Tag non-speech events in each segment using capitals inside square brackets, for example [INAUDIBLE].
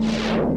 you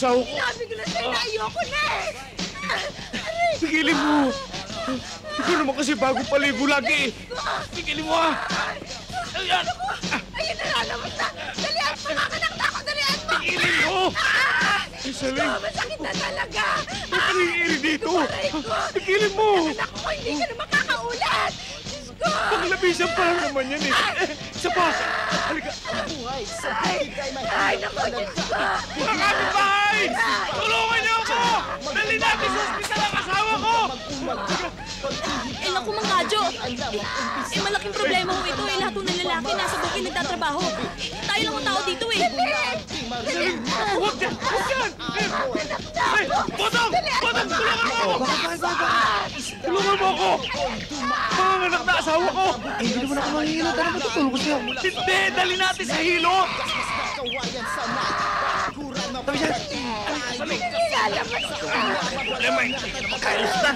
to! Asawa ko! Sinabi ko na sa'yo na ayoko na eh! Tigilin mo! Ikaw naman kasi bago paligo lagi eh! Tigilin mo ah! Ayan! Ayun na lalabas na! Dalihan mo! Makanak na ako! Dalihan mo! Tigilin mo! Ay, Saling! Oh, masakit na talaga! Ba't nangyayari dito? Tigilin mo! Anak ko, hindi ka na makakaulat! Paglabisan pa lang naman yan eh! Isa pa! Halika! Ay! Ay, naku! Diyos ko! Kapitbahay! Tulungan niyo ako! Dali natin sa ospital ang asawa ko! Eh naku, Mang Kadyo. Eh malaking problema ho ito. Eh lahat ng lalaki nasa bukid nagtatrabaho. Tayo lang ang tao dito eh. Huwag yan! Huwag yan! Eh! Botong! Botong! Tulungan mo ako! Tulungan mo ako! Panganak na asawa ko! Eh, hindi naman ako mahihilot. Ano matutulog ko siya? Hindi! Dali natin sa hilot! Sabi siya, Saling! Lalabas ka! Eh! Hindi na magkailusta!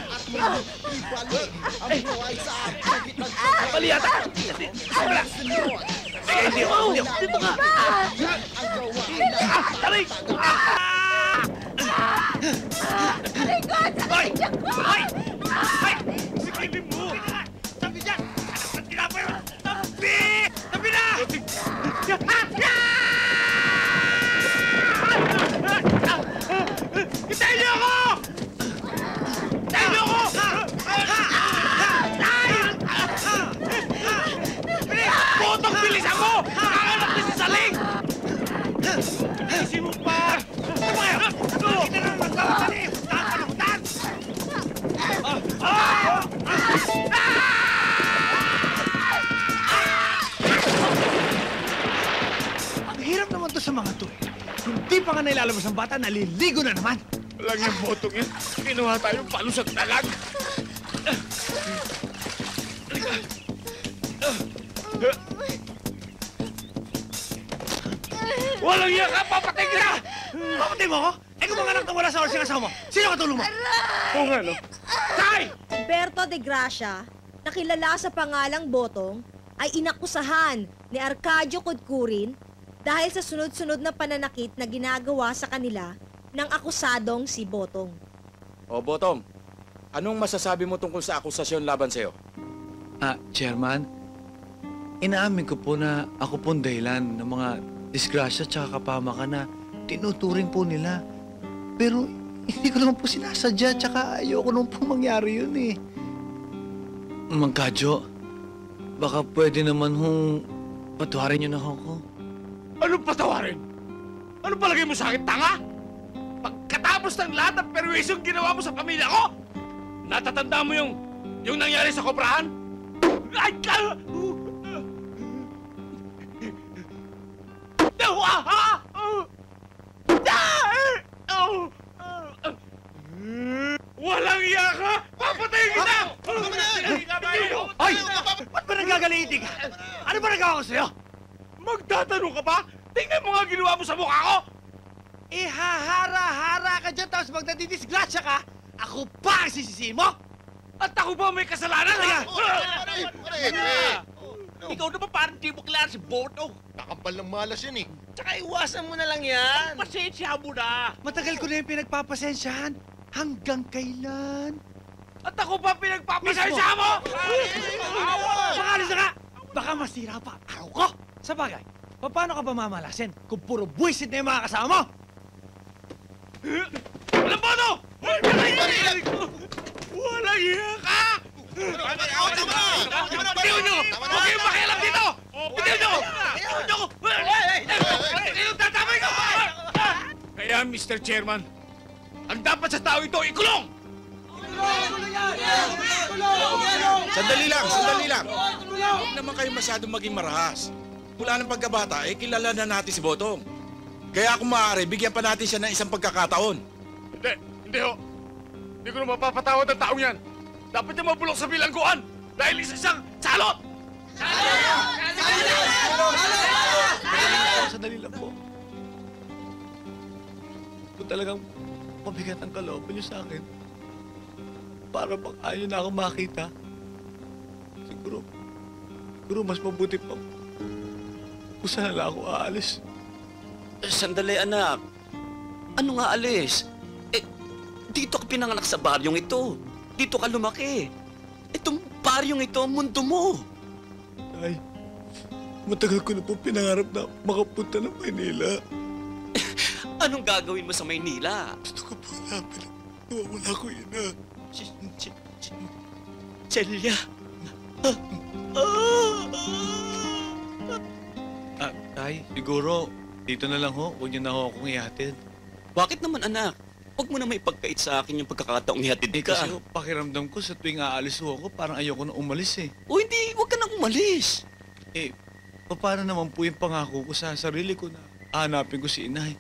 Mali yata! Wala! Sige, hindi ako! Hindi! Dito ka! Ah! Saling! Ah! Aray ko! Sakit ko! Nga nailalabas ang bata, naliligo na naman. Walang yung botong yan. Kinuha tayong palusat talag. Walang yan ka! Papatay kita! Kapatid mo ako? Eh kung mga anak na wala sa oras yung asawa mo, sino katulong mo? Oo nga, no? Tay! Berto de Gracia, nakilala sa pangalang Botong, ay inakusahan ni Arcadio Kudkurin dahil sa sunod-sunod na pananakit na ginagawa sa kanila ng akusadong si Botong. O, Botong, anong masasabi mo tungkol sa akusasyon laban sa'yo? Ah, Chairman, inaamin ko po na ako po ang dahilan ng mga disgrasya at kapamakan na tinuturing po nila. Pero hindi ko naman po sinasadya tsaka ayoko naman po mangyari yun eh. Mangkadyo, baka pwede naman hong patuharin niyo na ako. Anong patawarin? Ano palagay mo sa akin, tanga? Pagkatapos ng lahat ng perwisyong ginawa mo sa pamilya ko, natatanda mo yung, yung nangyari sa kobrahan? Ay, ka! Ka, ha? Walang iya ka! Papatayin kita! Ba't ba nagagalitin ka? Ano ba nagawa ko sa'yo? Magtatanong ka pa? Tingnan mo nga ginawa mo sa mukha ko! Ihahara-hara ka dyan tapos pag nadidisgrasya ka, ako pa ang sisisihin mo! At ako ba may kasalanan? Halika! Ikaw naman parang di mo klaro si Boto. Nakapal ng malas yan eh. Tsaka iwasan mo na lang yan. Pasensya mo na. Matagal ko na yung pinagpapasensyahan. Hanggang kailan? At ako pa pinagpapasensya mo! Makalis na ka! Baka masira pa araw ko! Sa bagay, paano ka ba mamalasin kung puro buwisit na yung mga kasama mo? Walang bono! Walang iya ka! Bitiw nyo! Huwag kayong makialam dito! Bitiw nyo! Bitiw nyo! Bitiw tatamay ko! Kaya, Mr. Chairman, ang dapat sa tao ito, ikulong! Sandali lang, sandali lang. Huwag naman kayo masyadong maging marahas. Mula ng pagkabata, eh kilala na natin si Botong. Kaya kung maaari, bigyan pa natin siya ng isang pagkakataon. Hindi, hindi ho. Hindi ko na mapapatawad ang taong yan. Dapat niya mabulok sa bilangguan dahil isa siyang salot! Sandali lang po. Kung talagang mabigat ang kalooban niyo sa akin, para bang ayaw na ako makita, siguro, siguro mas mabuti pa kung saan na lang ako aalis. Sandali, anak. Ano nga alis? Eh, dito ka pinanganak sa baryong ito. Dito ka lumaki. Itong baryong ito ang mundo mo. Ay, matagal ko na po pinangarap na makapunta ng Manila. [LAUGHS] Anong gagawin mo sa Maynila? Gusto ko po hanapin nawawala ko ina. Si, si, si, Celia. Ah, ah, Ah, tay, siguro, dito na lang ho. Huwag niyo na ho akong ihatid. Bakit naman, anak? Huwag mo na may pagkait sa akin yung pagkakataong ihatid Eh, ka. kasi ho, pakiramdam ko sa tuwing aalis ho ako, parang ayoko na umalis eh. O hindi, huwag ka nang umalis. Eh, paano naman po yung pangako ko sa sarili ko na hanapin ko si inay?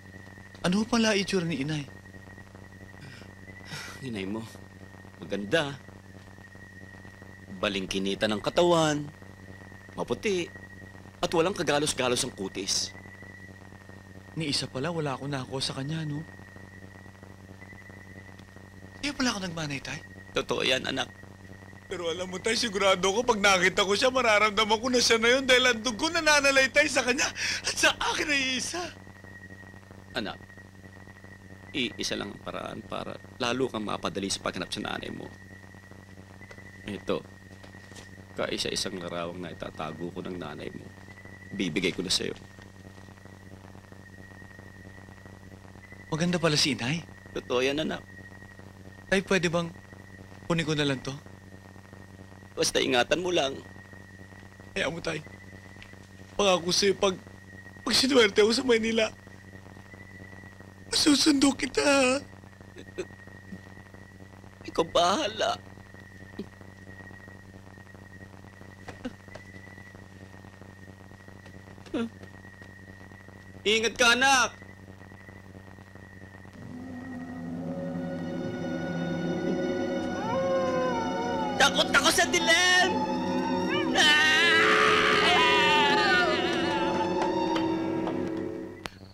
Ano ho pala itsura ni inay? [SIGHS] Hinay mo, maganda. Balingkinita ng katawan, maputi, at walang kagalos-galos ang kutis. Ni isa pala, wala ako nako sa kanya, no? Kaya pala ako nagmanay, tay. Totoo yan, anak. Pero alam mo, tay, sigurado ko pag nakita ko siya, mararamdaman ko na siya na yun dahil ang dugo na nanalay tay sa kanya at sa akin ay isa. Anak, iisa lang ang paraan para lalo kang mapadali sa paghanap sa nanay mo. Ito, kaisa-isang larawang na itatago ko ng nanay mo. Bibigay ko na sa'yo. Maganda pala si inay. Totoo yan, anak. Tay, pwede bang kunin ko na lang to? Basta ingatan mo lang. Kaya mo, tay. Pangako sa'yo, pag, pag sinuwerte ako sa Maynila, masusundo kita, ha? Ikaw bahala. Ingat ka, anak! Takot ako sa dilim!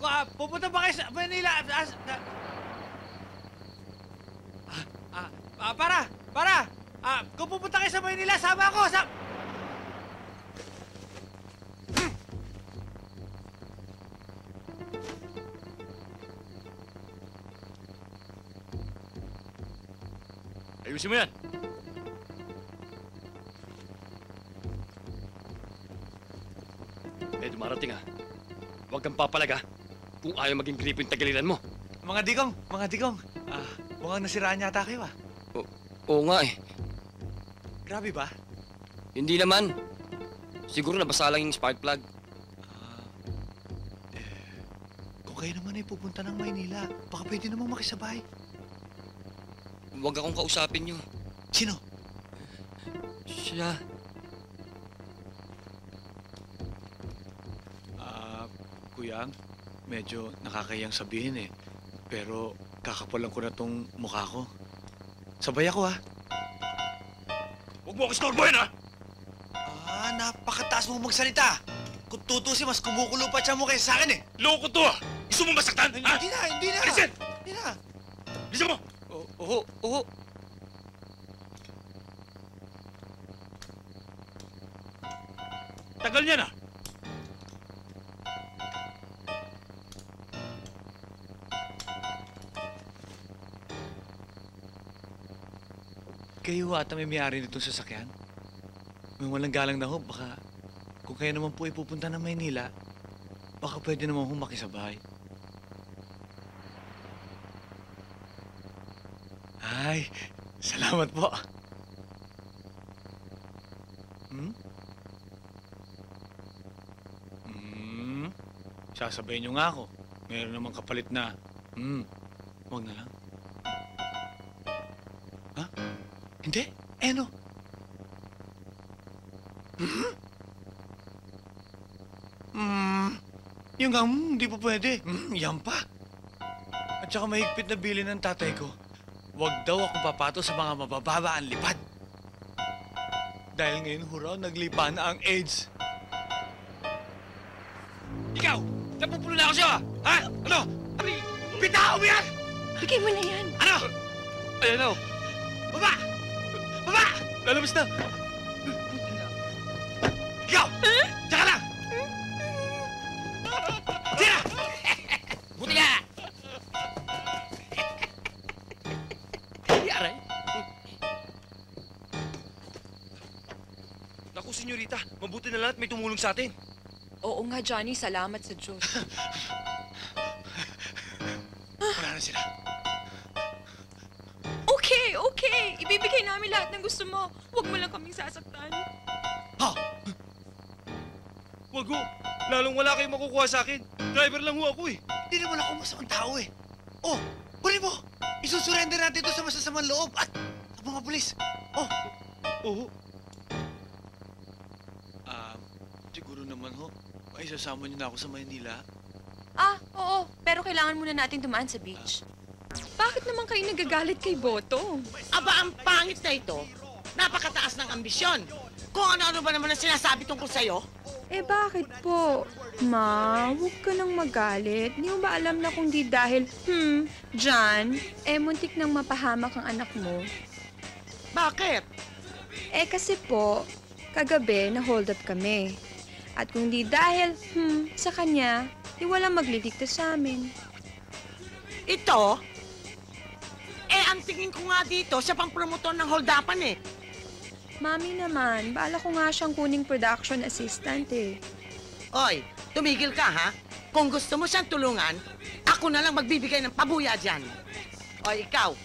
Ah, pupunta ba kayo sa Manila? Ah, ah, ah, ah, para! Para! Ah, kung pupunta kayo sa Manila, sama ako! Sa... Ayusin mo yan. Eh, dumarating ah. Huwag kang papalaga kung ayaw maging gripo yung tagaliran mo. Mga digong, mga digong. Ah, mukhang nasiraan yata kayo ah. Oo nga eh. Grabe ba? Hindi naman. Siguro nabasa lang yung spark plug. Ah, eh, kung kayo naman ay pupunta ng Maynila, baka pwede namang makisabay. Huwag akong kausapin niyo. Sino? Siya. Ah, Kuyang, medyo nakakayang sabihin eh. Pero kakapalan ko na tong mukha ko. Sabay ako ha. Huwag mo ako istorbohin, ha? Ah, napakataas mo magsalita. Kung tutusin, mas kumukulo pa siya mo kaysa sa akin eh. Loko to, ha? Gusto mo masaktan, ha? Hindi na, hindi na. Alisin! Oo, oo. Tagal niya na. Kayo ata may may-ari nitong sasakyan? May walang galang na ho, baka kung kayo naman po ipupunta ng Maynila, baka pwede naman ho makisabay. Ay, salamat po. Hmm? Hmm? Sasabayin niyo nga ako. Meron namang kapalit na. Hmm. Huwag na lang. Ha? Hindi? Eh, ano? Hmm? Hmm. Yung nga, hmm, hindi pa pwede. Hmm, yan pa. At saka mahigpit na bili ng tatay ko. Huwag daw akong papato sa mga mabababa ang lipad. Dahil ngayon, huraw, naglipa na ang AIDS. Ikaw! Napupulo na ako sa'yo, ha? Ano? Bitaw mo yan! Bigay mo na yan. Ano? Ayan na, oh. Baba! Baba! lalabas na. Tumulong sa atin. Oo nga, Johnny. Salamat sa Diyos. [LAUGHS] Wala na sila. Okay, okay. Ibibigay namin lahat ng gusto mo. Huwag mo lang kaming sasaktan. Wag ho, lalong wala kayong makukuha sa akin. Driver lang ho ako eh. Hindi naman ako masamang tao eh. Oh, huli mo! Isusurrender natin ito sa masasamang loob at sa mga pulis. Oh, Oo. Naman ho. Ay, sasama niyo na ako sa Maynila. Ah, oo. Pero kailangan muna natin dumaan sa beach. Bakit naman kayo nagagalit kay Boto? Aba, ang pangit na ito. Napakataas ng ambisyon. Kung ano-ano ba naman ang sinasabi tungkol sa'yo? Eh bakit po? Ma, huwag ka nang magalit. Di mo ba alam na kung di dahil, hmm, John, eh muntik nang mapahamak ang anak mo? Bakit? Eh kasi po, kagabi na hold up kami. At kung di dahil, hmm, sa kanya, di walang magliligtas sa amin. Ito? Eh, ang tingin ko nga dito, siya pang promotor ng holdapan eh. Mami naman, bala ko nga siyang kuning production assistant eh. Oy, tumigil ka ha? Kung gusto mo siyang tulungan, ako na lang magbibigay ng pabuya dyan. O ikaw,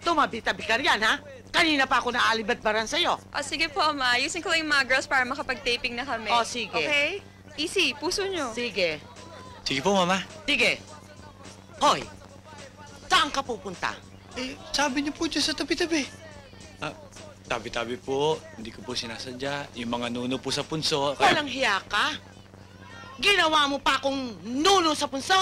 tumabi-tabi ka riyan ha? Kanina pa ako naalibad-baran sa'yo. O sige po, Ma. Ayusin ko lang yung mga girls para makapag-taping na kami. O, sige. Okay? Easy, puso nyo. Sige, Sige po, Mama. sige. Hoy, saan ka pupunta? Eh, sabi niyo po dyan sa tabi-tabi. Ah, tabi-tabi po. Hindi ko po sinasadya. Yung mga nuno po sa punso. Walang hiya ka? Ginawa mo pa akong nuno sa punso?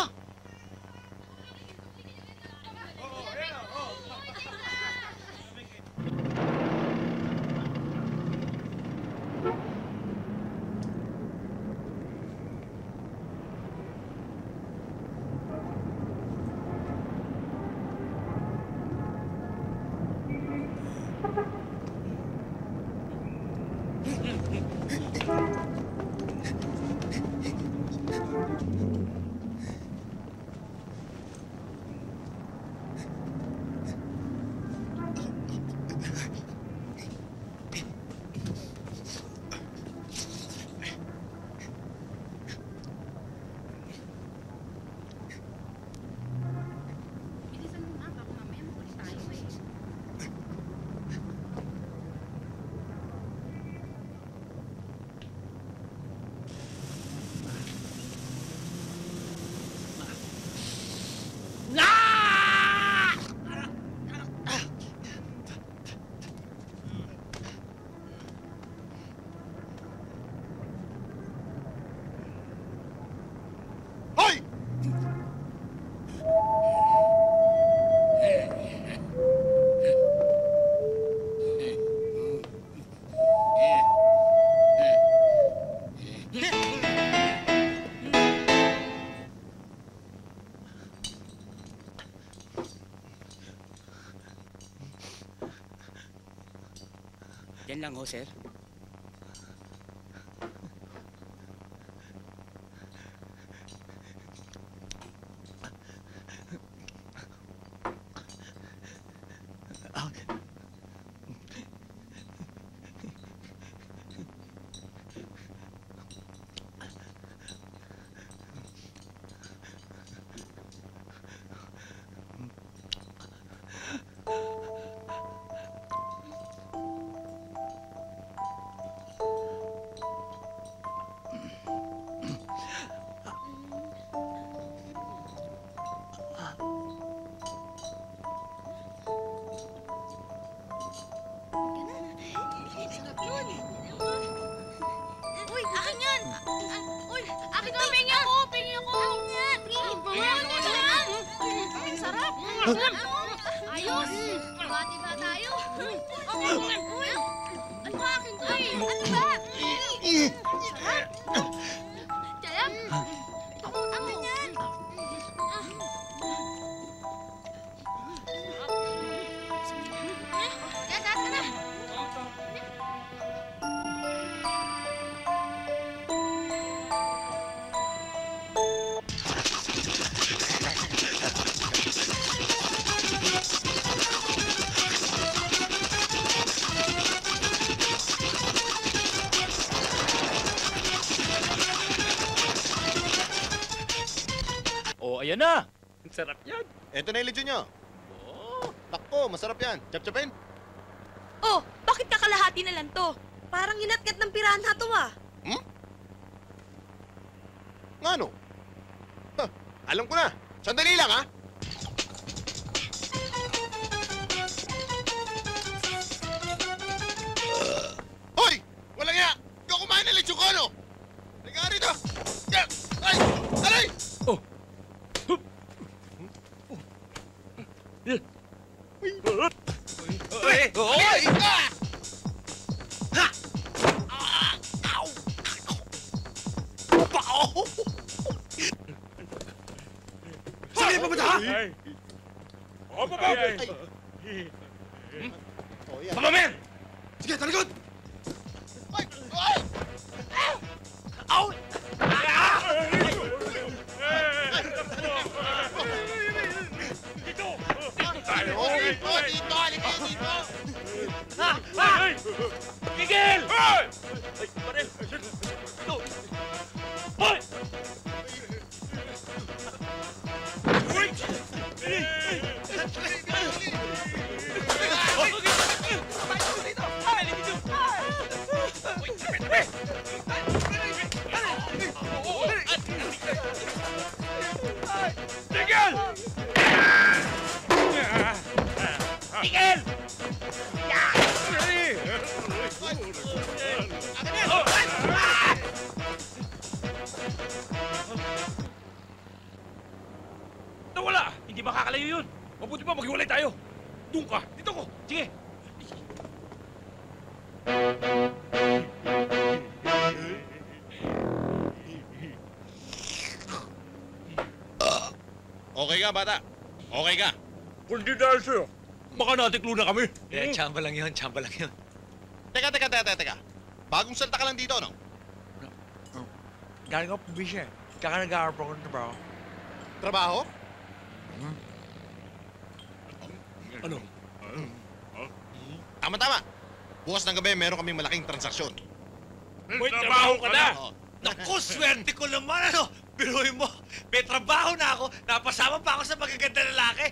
Yan lang ho, sir. Ito na yung legion nyo. Oh. Takpo, masarap yan. Chap-chapin. Bata? Okay ka? Kung di dahil sa'yo, baka natiklo na kami. Eh, tsamba lang yun, tsamba lang yun. Teka, teka, teka, teka. Bagong salta ka lang dito, no? Galing ako probinsya eh. Kaka nag-aarap ako ng trabaho. Trabaho? Ano? Tama-tama. Bukas ng gabi, meron kaming malaking transaksyon. May trabaho ka na! Naku, swerte ko naman, ano? Biruin mo, may trabaho na ako, napasama pa ako sa magaganda lalaki.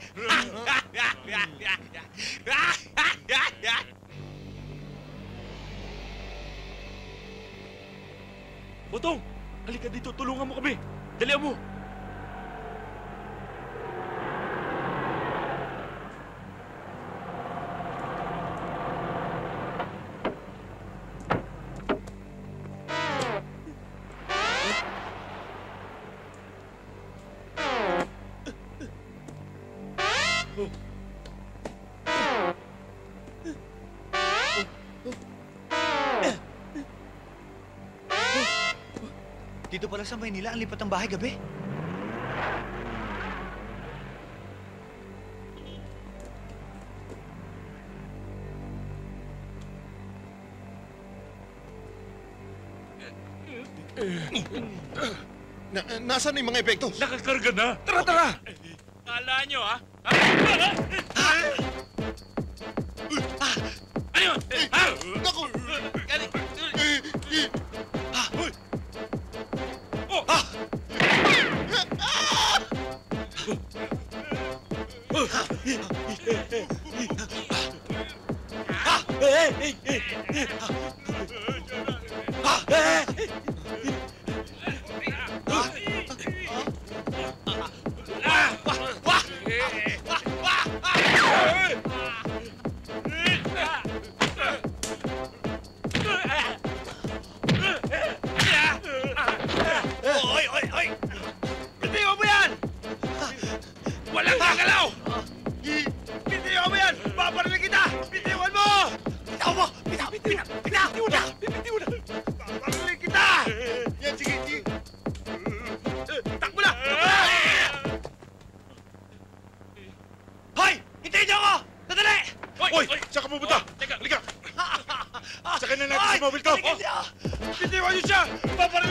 Botong! Halika dito, tulungan mo kami! Dalihan mo! Mula sa Maynila, ang lipat ng bahay gabi. Na, nasaan na yung mga epekto? Nakakarga na! Tara, tara! Kala nyo, ha? ha? Bitiwan niyo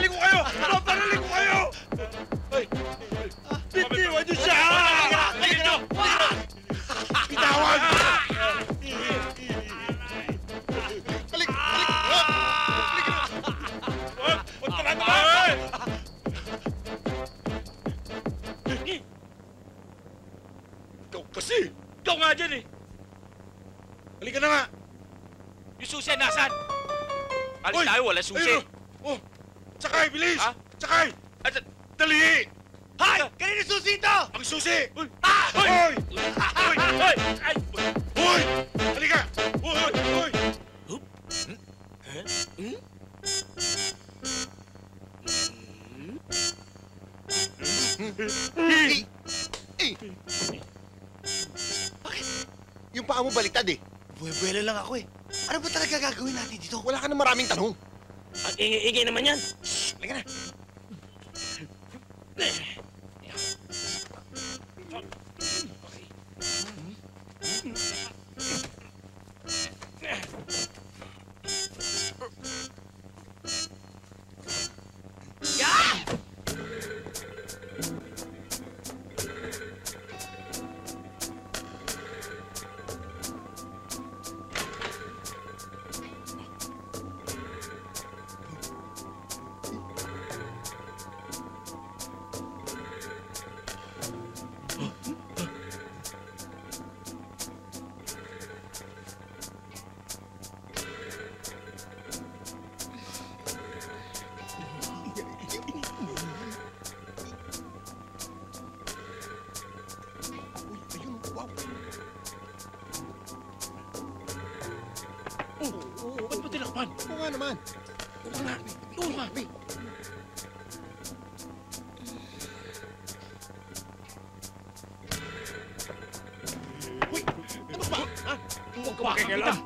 Huwag ka makikialam. Ano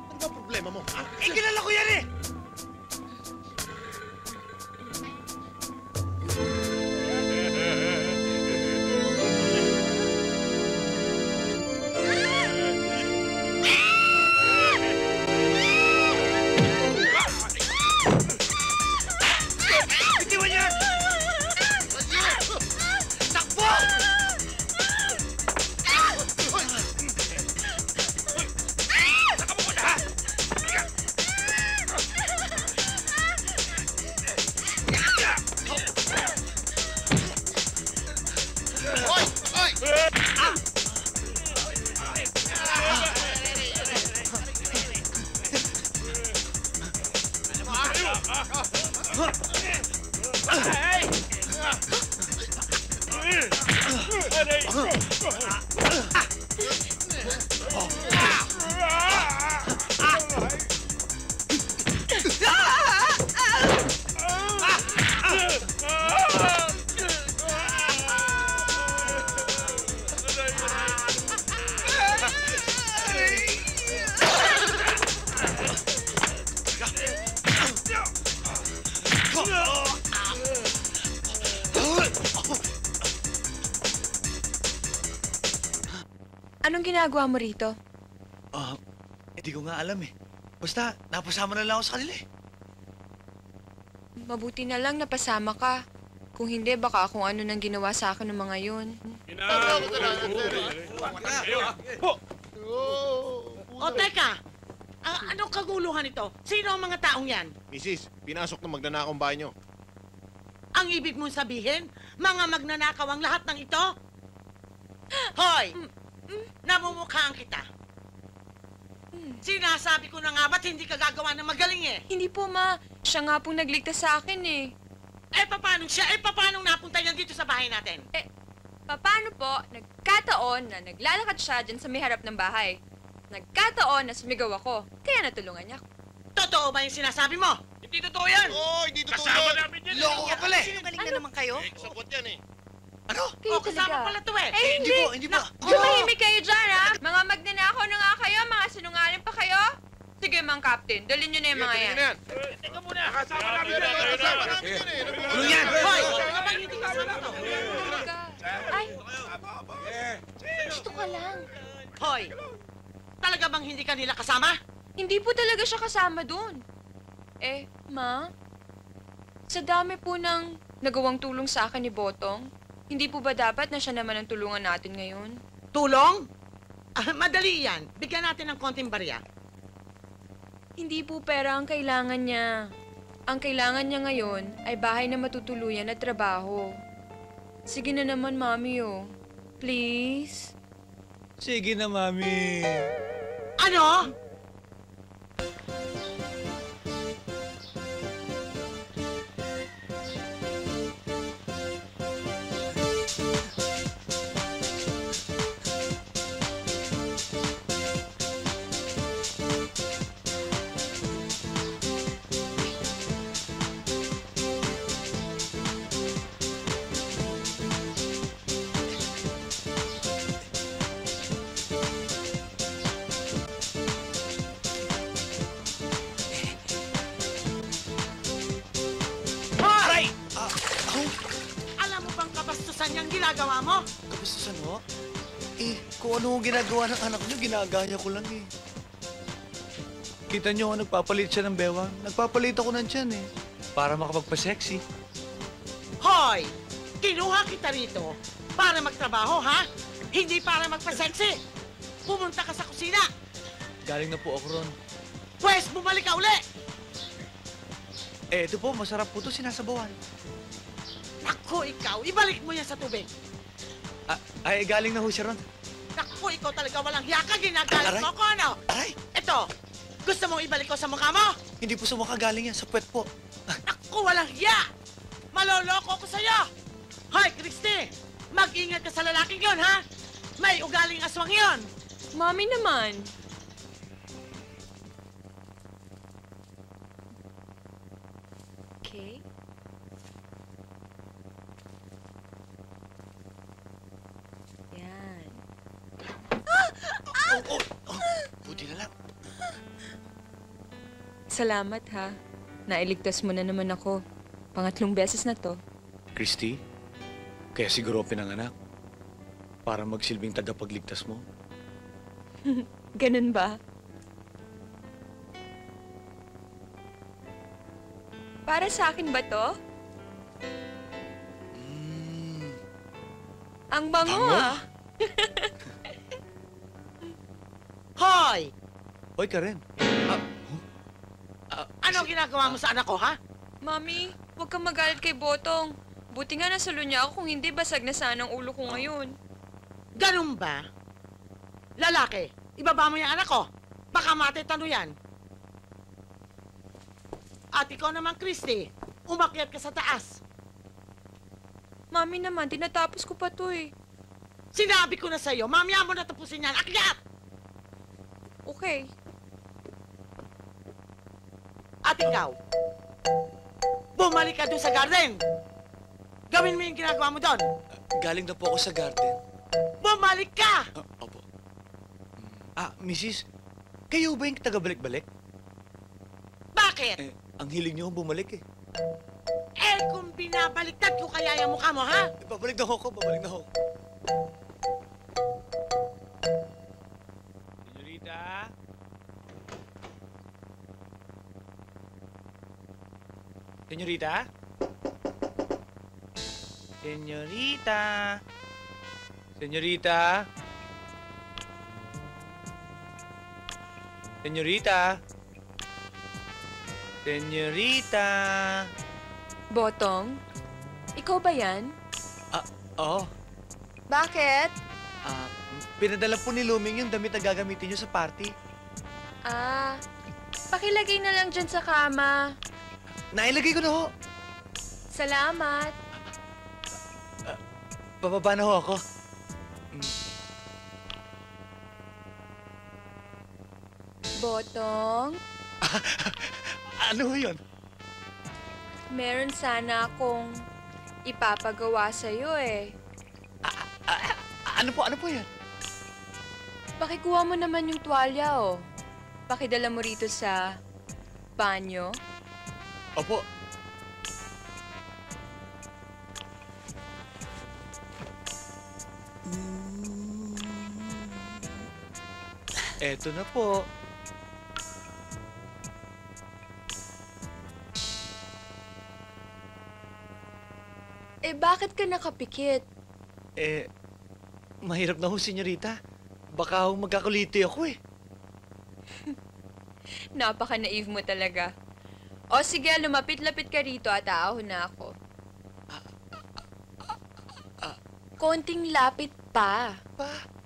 Anong ginagawa mo rito? Ah, hindi ko nga alam eh. Basta, napasama na lang ako sa kanila eh. mabuti na lang napasama ka. Kung hindi, baka kung ano nang ginawa sa akin ng mga yun. O teka, ah, anong kaguluhan ito? Sino ang mga taong yan? Misis, pinasok ng magnanakong bahay nyo. Ang ibig mong sabihin, mga magnanakaw ang lahat ng ito? Hoy! Namumukhaan kita. Sinasabi ko na nga ba't hindi ka gagawa ng magaling eh? Hindi po, ma. Siya nga pong nagligtas sa akin eh. Eh, paano siya? Eh, paano napunta yan dito sa bahay natin? Paano po, nagkataon na naglalakad siya dyan sa may harap ng bahay. Nagkataon na sumigaw ako, kaya natulungan niya ako. Totoo ba yung sinasabi mo? Hindi totoo yan! Oo, hindi totoo Kasama yun. namin yan! Loko ka pala eh! Sinungaling na naman kayo? Eh, kasabot yan eh. Ano? Kayo O, kasama talaga. pala to eh. Eh, Hindi po, hindi po. Tumahimik kayo dyan, ha? Mga magnanakaw na nga kayo, mga sinungaling pa kayo. Sige, mang captain, dalhin niyo na yung mga Sige, yan. tingnan yan. Teka muna! Kasama namin yan! Kasama namin yan eh. Ano yan? Hoy! Ay, gusto ka lang. Hoy! Talaga bang hindi ka nila kasama? Hindi po talaga siya kasama dun. Eh, ma? Sa dami po ng nagawang tulong sa akin ni Botong, hindi po ba dapat na siya naman ang tulungan natin ngayon? Tulong? Ah, madali yan. Bigyan natin ng konting barya. Hindi po pera ang kailangan niya. Ang kailangan niya ngayon ay bahay na matutuluyan at trabaho. Sige na naman, Mami, oh. Please? Sige na, Mami. Ano? Yung ginagawa mo? Kamusta mo? Eh, kung ano ginagawa ng anak niyo, ginagaya ko lang eh. Kita niyo, nagpapalit siya ng bewang. Nagpapalit ako ng tiyan eh. Para makapagpa-sexy. Hoy! Kinuha kita rito para magtrabaho, ha? Hindi para magpa-sexy. Pumunta ka sa kusina. Galing na po ako ron. Pwes, bumalik ka uli. Eh, ito po, masarap po ito sinasabawan. Naku, ikaw, ibalik mo yan sa tubig. Ah, ay, galing na ho siya ron. Naku, ikaw talaga walang hiya ka. Ginagalit Aray. mo ko, ano? Aray! Ito, gusto mong ibalik ko sa mukha mo? Hindi po sa mukha galing yan, sa puwet po. Naku, walang hiya! Maloloko ko sa'yo! Hoy, Christy! Mag-ingat ka sa lalaking yon, ha? May ugaling aswang yon! Mami naman. Okay. Yan. Oh, oh, oh, buti na lang. Salamat ha. Nailigtas mo na naman ako. Pangatlong beses na to. Christy, kaya siguro ako pinanganak. Para magsilbing tagapagligtas mo. [LAUGHS] Ganun ba? Para sa akin ba to? Mm, Ang bango Bango? ah. [LAUGHS] Hoy! Hoy, Karen. Ano ginagawa mo sa anak ko, ha? Mami, huwag kang magalit kay Botong. Buti nga nasalo niya ako kung hindi basag na sana ang ulo ko ngayon. Ganun ba? Lalaki, ibaba mo yung anak ko. Baka matitano yan. At ikaw naman, Christy, umakyat ka sa taas. Mami naman, tinatapos ko pa to eh. Sinabi ko na sa'yo, mamaya mo na tapusin yan. Akyat! Okay. At ikaw, bumalik ka doon sa garden. Gawin mo yung ginagawa mo doon. Galing na po ako sa garden. Bumalik ka! Ah, opo. Ah, Mrs. Kayo ba yung taga-balik-balik? Bakit? Eh, ang hiling niyo bumalik eh. Eh, kung binabaliktad ko kaya yung mukha mo, ha? Eh, Babalik na ako, babalik na ako. Senyorita? Senyorita? Senyorita? Senyorita? Senyorita? Senyorita? Botong? Ikaw ba yan? Oo. Bakit? Ah, pinadala po ni Luming yung damit na gagamitin niyo sa party. Ah, pakilagay na lang dyan sa kama. Nailagay ko na ho. Salamat. Bababa na ho ako. Botong, [LAUGHS] Ano ho yun? meron sana akong ipapagawa sa'yo eh. Ano po, ano po yan? Pakikuha mo naman yung tuwalya oh. Pakidala mo rito sa banyo. Opo. Eto na po. Eh bakit ka nakapikit? Eh, mahirap na ho, senyorita. Baka ho magkakuliti ako eh. [LAUGHS] Napaka-naive mo talaga. O sige, lumapit-lapit ka rito at aahon na ako. Konting lapit pa. Pa?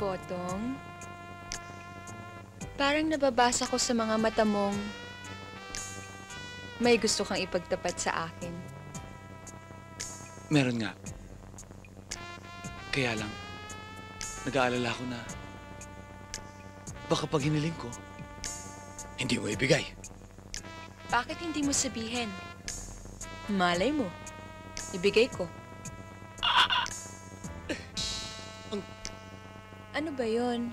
Botong, parang nababasa ko sa mga mata mong may gusto kang ipagtapat sa akin. Meron nga. Kaya lang, nag-aalala ko na baka pag hiniling ko, hindi mo ibigay. Bakit hindi mo sabihin? Malay mo, ibigay ko. [LAUGHS] Ano ba yon?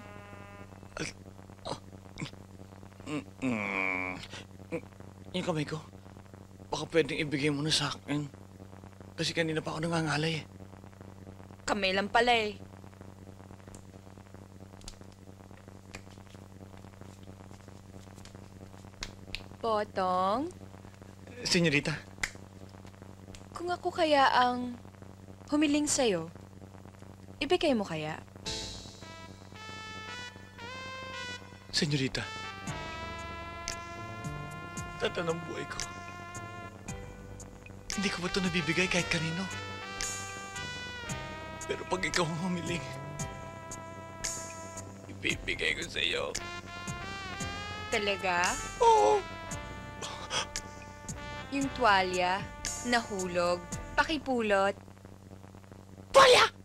Mm. Yung kamay ko, baka pwedeng ibigay mo na sa akin. Kasi kanina pa ako nangangalay eh. Kamay lang pala eh. Potong, Senyorita, kung ako kaya ang humiling sa'yo, ibigay mo kaya? Senyorita. Tata ng buhay ko. Hindi ko ba ito nabibigay kahit kanino? Pero pag ikaw ang humiling, ibibigay ko sa iyo. Talaga? Oo. Yung tuwalya, nahulog, pakipulot. Tuwalya!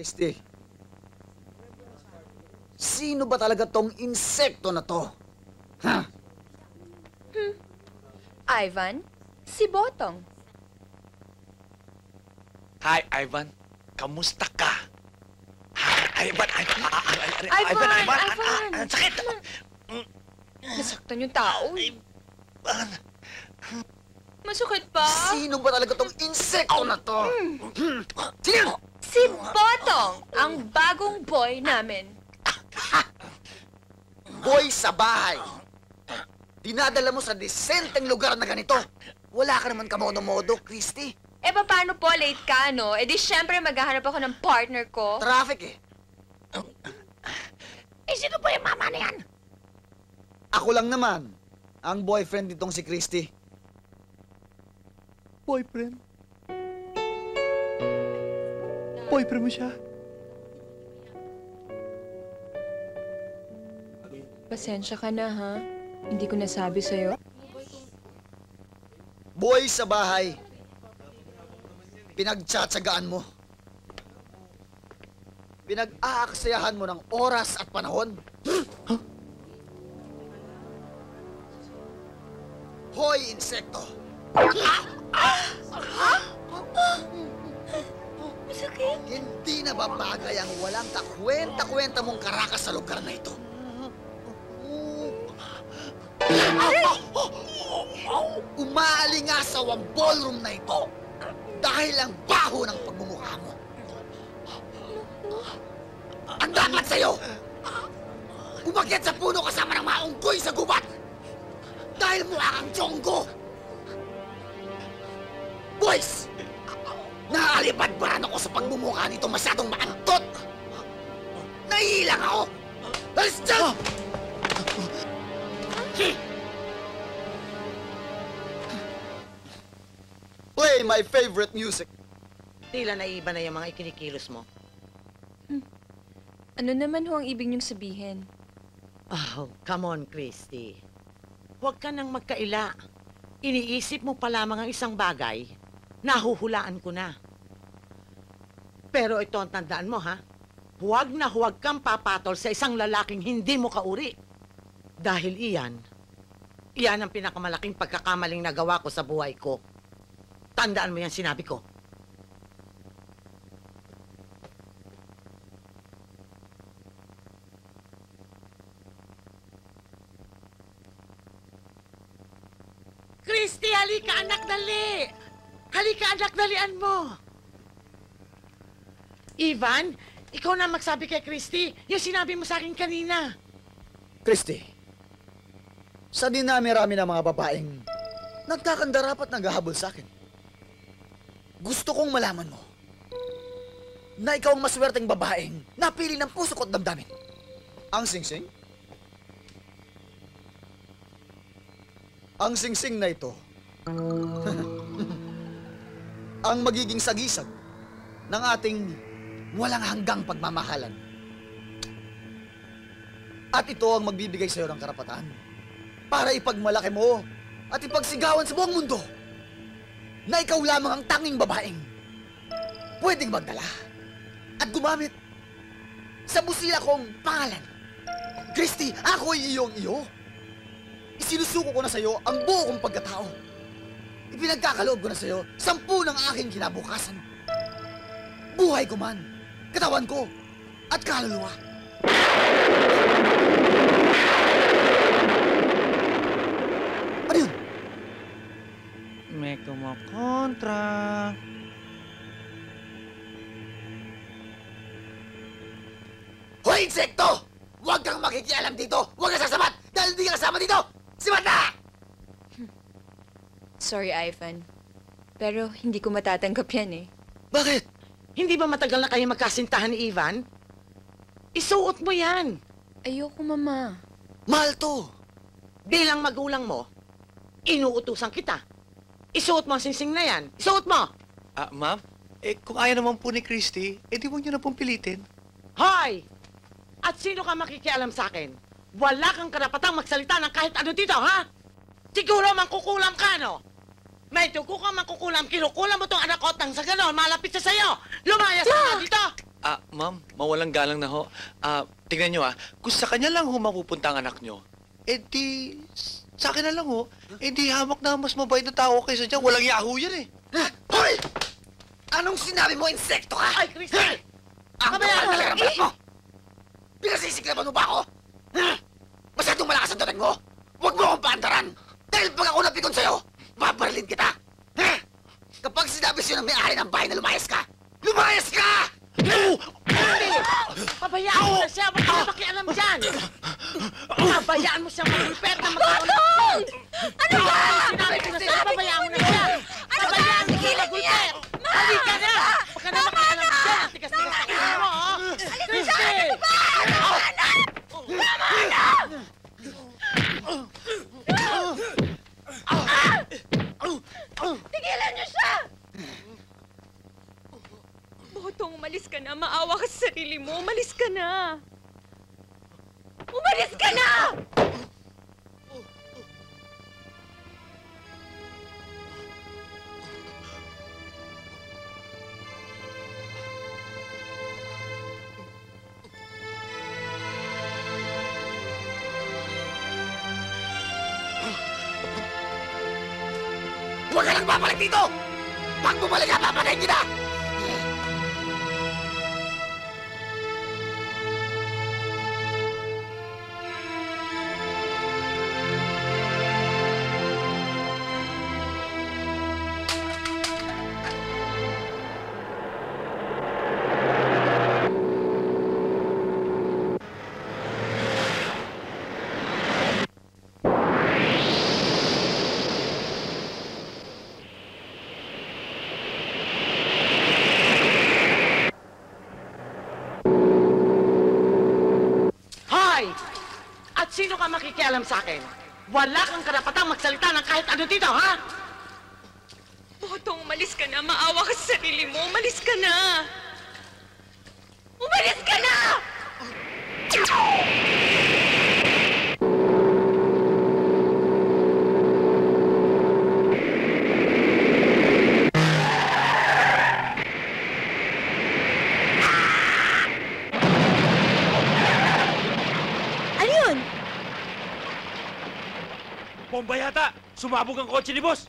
Christy, sino ba talaga tong insekto na to? Ha? Ivan, si Botong. Hi, Ivan. Kamusta ka? Hi, Ivan. Ivan. Ivan, Ivan. Ivan. Ivan. Ah, ah, ah, sakit. Nasaktan yung tao. Masukit pa? Sino ba talaga tong insekto na to? Hmm. Si Botong, ang bagong boy namin. Boy sa bahay. Dinadala mo sa desenteng lugar na ganito. Wala ka naman kamodo-modo, Christy. Eh, paano po late ka, no? Eh di syempre maghahanap ako ng partner ko. Traffic eh. Eh, sino ba yung mama na yan? Ako lang naman, ang boyfriend nitong si Christy. Boyfriend? Boyfriend mo siya? Pasensya ka na, ha? Hindi ko nasabi sa'yo. Boy sa bahay. Pinagtsatsagaan mo. Pinag-aaksayahan mo ng oras at panahon? Hoy, insekto! Masakit. Hindi na babagay ang walang kakwenta-kwenta mong karakas sa lugar na ito. Umaalingasaw ang ballroom na ito dahil ang baho ng pagmumukha mo. Ang dapat sa'yo, umakyat sa puno kasama ng mga sa gubat dahil mukha kang Chonggo. Boys! Naalipad-baran ako sa pagmumukha nito masyadong maantot! Naiilang ako! Alis dyan! Play my favorite music. Tila naiba na yung mga ikinikilos mo. Ano naman ho ang ibig niyong sabihin? Oh, come on, Christy. Huwag ka nang magkaila. Iniisip mo pa lamang ang isang bagay, nahuhulaan ko na. Pero ito ang tandaan mo, ha? Huwag na huwag kang papatol sa isang lalaking hindi mo kauri. Dahil iyan, iyan ang pinakamalaking pagkakamaling nagawa ko sa buhay ko. Tandaan mo yan sinabi ko. Christy, halika anak, dali! Halika anak, dalian mo! Ivan, ikaw na magsabi kay Christy yung sinabi mo sa akin kanina. Christy, sa dinami-rami ng mga babaeng nagkakandarapat naghahabol sa akin. Gusto kong malaman mo na ikaw ang maswerteng babaeng napili ng puso ko at damdamin. Ang singsing? Ang singsing na ito [LAUGHS] ang magiging sagisag ng ating walang hanggang pagmamahalan. At ito ang magbibigay sa iyo ng karapatan para ipagmalaki mo at ipagsigawan sa buong mundo na ikaw lamang ang tanging babaeng pwedeng magdala at gumamit sa busila kong pangalan. Christy, ako ay iyong iyo. Isinusuko ko na sa iyo ang buo kong pagkatao. Ipinagkakaloob ko na sa iyo sampu ng aking kinabukasan. Buhay ko man, katawan ko, at kaluluwa. Ano yun? May kumakontra. Hoy, insekto! Huwag kang makikialam dito! Huwag kang sasabat! Dahil hindi ka kasama dito! Sibat na! Sorry, Ivan. Pero hindi ko matatanggap yan eh. Bakit? Hindi ba matagal na kayo magkasintahan ni Ivan? Isuot mo yan. Ayoko, Mama. Mahal to! Bilang magulang mo, inuutusan kita. Isuot mo ang singsing na yan. Isuot mo! Ah, ma'am? Eh, kung ayaw naman po ni Christy, eh di huwag niyo na pong pilitin. Hoy! At sino ka makikialam sa akin? Wala kang karapatang magsalita ng kahit ano dito, ha? Siguro mangkukulam ka, no? May dugo kang mangkukulam, kinukulam mo tong anak ko at nang sa ganon, malapit siya sa'yo. Lumayas ka nga dito! Ah, ma'am, mawalang galang na ho. Ah, tingnan nyo ah, kung sa kanya lang ho mapupunta ang anak nyo, eh di, sa akin na lang ho, eh di hamak na mas mabait na tao kaysa dyan. Walang yahoo yan eh. Hoy! Anong sinabi mo, insekto ka? Ay, Christy! Ang Kabayan! kapal ng balat mo! Pinasisiklaban mo ba ako? Ha? Masyadong malakas ang dating mo! Huwag mo akong paandaran! Dahil pag ako napikon sa'yo, babarilin kita! Ha? Kapag sinabi sa'yo ng may-ari ng bahay na lumayas ka, lumayas ka! Pabayaan mo na siya! Ba't ka makialam dyan? Pabayaan mo siya mag-repair na magkakaroon Ano ba? Sinabi ko na sa'yo, pabayaan mo na siya! Pabayaan mo siya mag-repair! Halika na! Dito! Pag bumalik ka, papatayin kita! Ka makikialam sa akin? Wala kang karapatang magsalita ng kahit ano dito, ha? Botong, umalis ka na. Maawa ka sa sarili mo. Umalis ka na. Umalis ka na! Ano yun? Bomba yata! Sumabog ang kotse ni boss!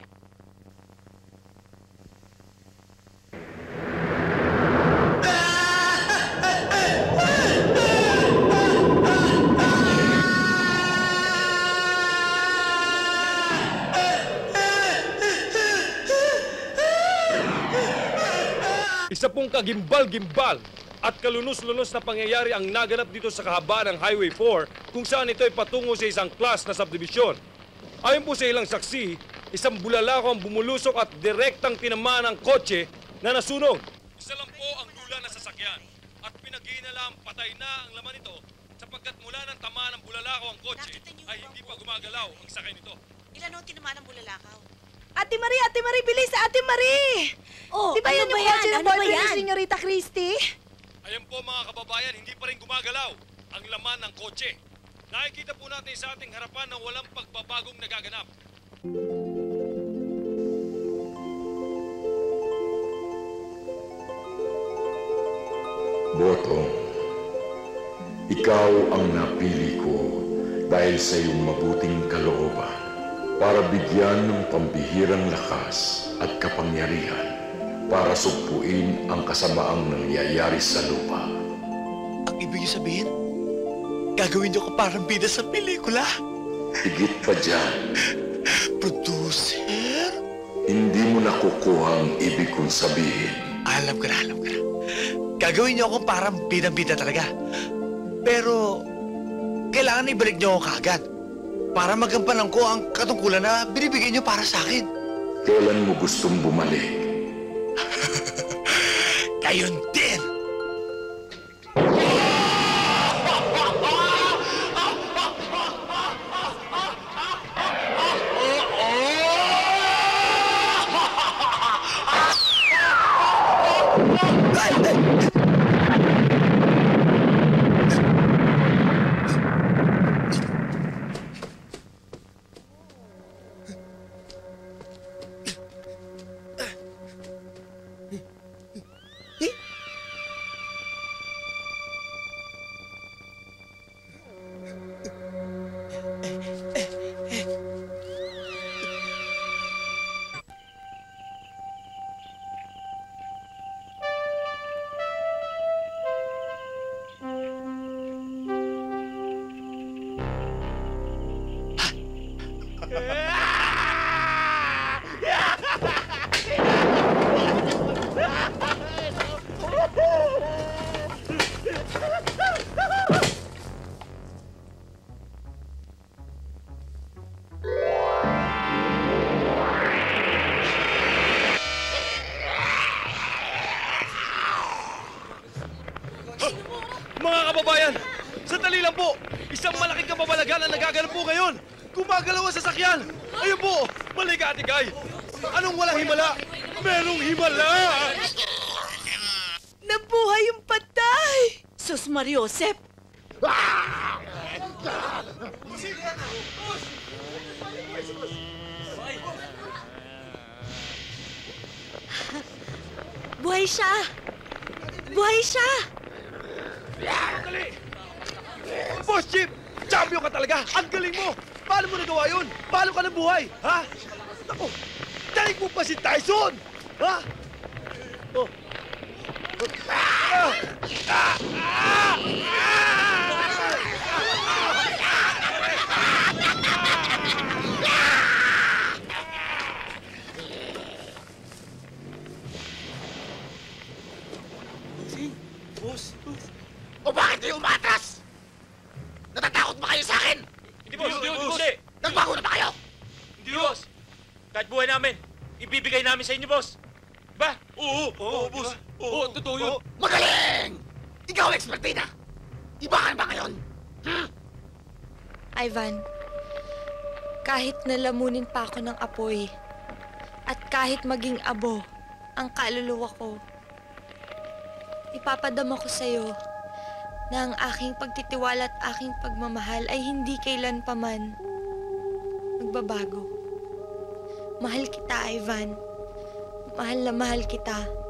Isa pong kagimbal-gimbal at kalunos-lunos na pangyayari ang naganap dito sa kahabaan ng Highway 4 kung saan ito ay patungo sa isang class na subdivision. Ayon po sa ilang saksi, isang bulalako ang bumulusok at direktang tinamaan ang kotse na nasunog. Isa lang po ang lula na sasakyan at pinag-iinala ang patay na ang laman nito sapagkat mula ng tamaan ng bulalako ang kotse ay hindi pa gumagalaw ang sakay nito. Ilan ang tinamaan ng bulalakaw? Ate Marie, Ate Marie, bilis! Ate Marie! Oh, Di ba ano yan ba yung kotse ng Ano boyfriend ni Senyorita Christy? Ayan po mga kababayan, hindi pa rin gumagalaw ang laman ng kotse. Nakikita po natin sa ating harapan na walang pagbabagong nagaganap. Botong, ikaw ang napili ko dahil sa iyong mabuting kalooban para bigyan ng pambihirang lakas at kapangyarihan para sugpuin ang kasamaang nangyayari sa lupa. Ang ibig sabihin, gagawin niyo ko parang bida sa pelikula. Higit pa dyan, Producer? hindi mo nakukuha ang ibig kong sabihin. Alam ko na, alam ko na. Gagawin niyo akong parang bidang-bida talaga. Pero, kailangan ibalik niyo ako kagad. Para magampanan ko ang katungkulan na binibigay niyo para sa akin. Kailan mo gustong bumalik? [LAUGHS] Gayon din! Hindi! Nagbago na ba kayo? Hindi, boss! Kahit buhay namin, ibibigay namin sa inyo, boss! Diba? Oo! Oo, boss! Oo, totoo yun! Magaling! Ikaw ekspertina! Iba ka na ba ngayon? Ivan, kahit nalamunin pa ako ng apoy, at kahit maging abo ang kaluluwa ko, ipapadama ko sa'yo na ang aking pagtitiwala at aking pagmamahal ay hindi kailan paman magbabago. Mahal kita, Ivan. Mahal na mahal kita.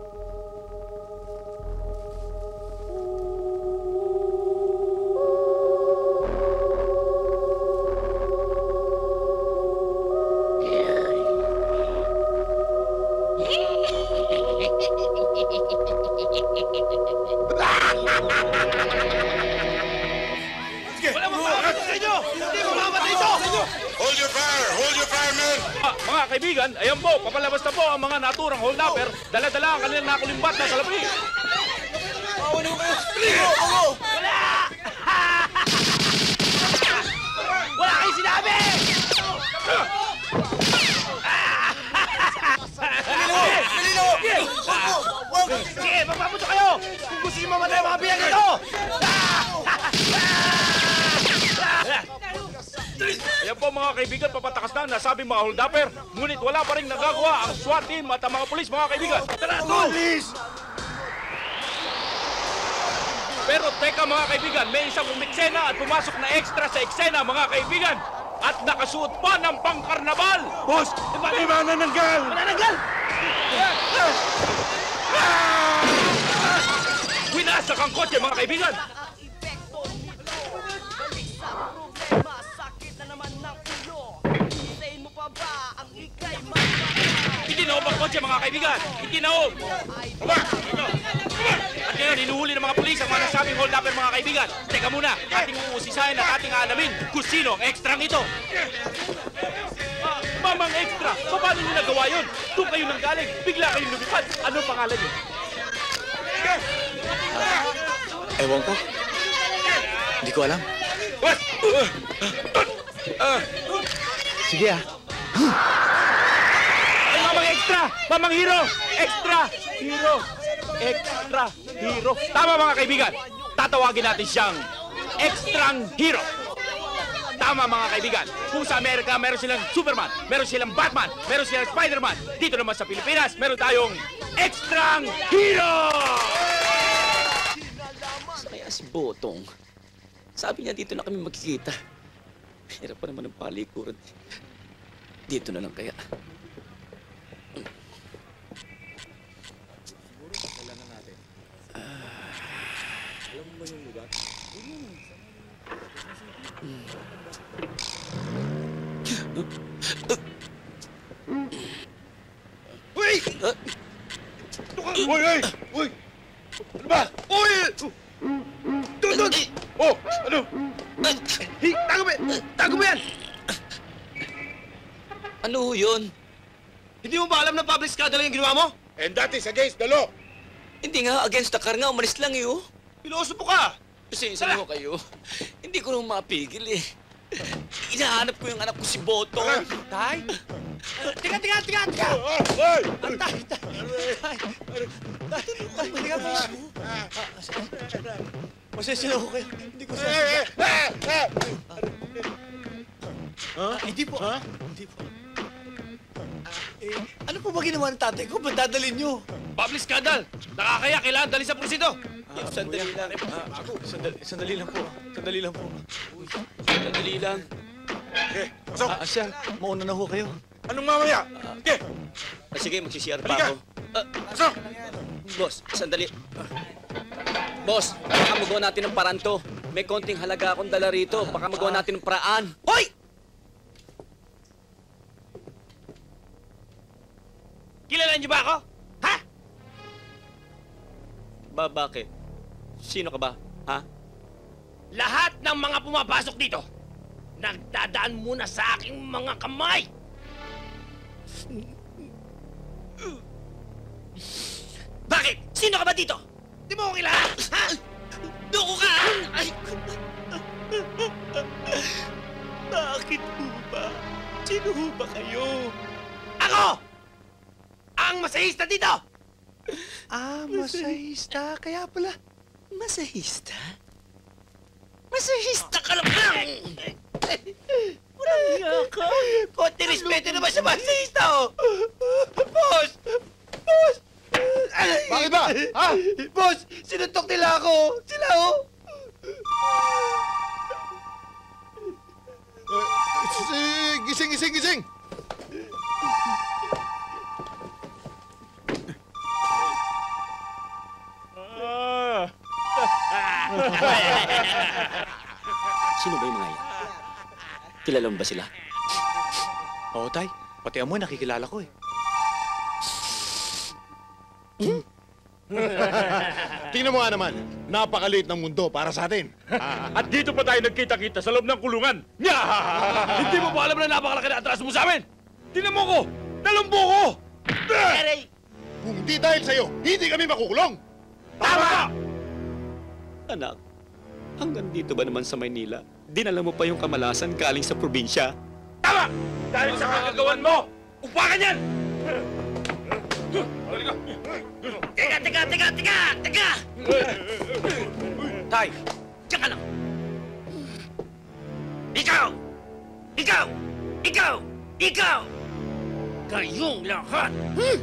Mga kaibigan. Tara, Polis! Pero teka mga kaibigan, may isang umiksena at pumasok na extra sa eksena mga kaibigan. At nakasuot pa ng pangkarnabal. Boss! May manananggal! Manananggal! Winasak ang kotse mga kaibigan. Aalamin kung sino ang ekstrang ito. Mamang extra, paano niyo nagawa yun? Doon kayo nang galing, bigla kayong lumipad. Anong pangalan niyo? Ewan ko. Hindi ko alam. Sige ah. Ay, mamang extra! Mamang hero! Extra! Hero! Extra! Hero! Tama mga kaibigan! Tatawagin natin siyang extrang hero! Tama mga kaibigan! Kung sa Amerika meron silang Superman, meron silang Batman, meron silang Spider-Man, dito naman sa Pilipinas meron tayong extrang hero! Kaya si Botong, sabi niya dito na kami magkikita. Hirap pa naman ang palikuran. Dito na lang kaya. Uy! Uy, uy! Uy! Ano ba? Uy! Doon, doon! Oh! Ano? Hey, tago mo! Tago mo yan! Ano ho yun? Hindi mo ba alam na public scandal yung ginawa mo? And that is against the law! Hindi nga, against the car nga, umalis lang eh, oh. Piloso po ka! Pasensya na ho kayo. Hindi ko naman mapigil eh. Inahanap ko yung anak ko si Botong. Tay? Tika, tika, tika, tika! Hoy! Tay, tay! Tay! Tay, tika po! Pasensya na ako kayo. Hindi ko Eh, eh, eh, eh! Ha? Hindi po. Ha? Hindi po. Eh, ano po ba ginawa ng tatay ko? Ba't dadalhin nyo? Public scandal! Nakakaya, kailangan dali sa presinto! Sandali lang. Sandali, sandali lang po. Sandali lang po. Sandali lang. Okay, pasok! Ah, sir, mauna na ho kayo. Anong mamaya? Okay, Ah, sige, magsisiyar pa ako. Ah, pasok! boss, sandali. Boss, baka magawa natin ng paraan to. May konting halaga akong dala rito. Baka magawa natin ng paraan. Hoy! Kilala niyo ba ako? Ha? Ba, bakit? Sino ka ba? Ha? Lahat ng mga pumapasok dito, nagdadaan muna sa aking mga kamay. Bakit? Sino ka ba dito? Di mo ako kilala? Ha? Duko ka! Ay! Bakit ho ba? Sino ho ba kayo? Ako! Ang masahista dito! Ah, masahista. Kaya pala. Masahista? Masahista ka lang lang! Walang hiya ka! Konti respeto naman sa masahista, oh! Boss! Boss! Ay! Bakit ba? Ha? Boss! Sinuntok nila ako! Sila, oh! Eh, Gising, gising, gising! Sino ba yung mga yan? Kilala mo ba sila? Oo, tay. Pati amoy nakikilala ko eh. Tingnan mo nga naman, napakaliit ng mundo para sa atin. At dito pa tayo nagkita-kita sa loob ng kulungan. Nya! Hindi mo ba alam na napakalaki na atraso mo sa amin? Tingnan mo ko! Nalumbo ko! Kung hindi dahil sa'yo, hindi kami makukulong! Tama! Anak, hanggang dito ba naman sa Maynila? Dinala mo pa yung kamalasan galing sa probinsya? Tama! Dahil sa kagagawan mo, upakan yan! Teka, teka, teka, teka! Teka! Tay, Diyan ka lang! Ikaw! Ikaw! Ikaw! Ikaw! Kayong lahat! Hmm?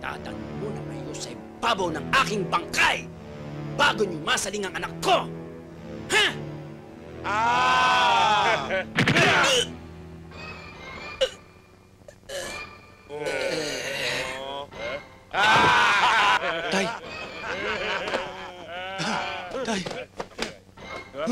Dadaan muna kayo sa ibabaw ng aking bangkay bago niyo masaling ang anak ko! Ha? Ah! tay. Tay. [LAUGHS]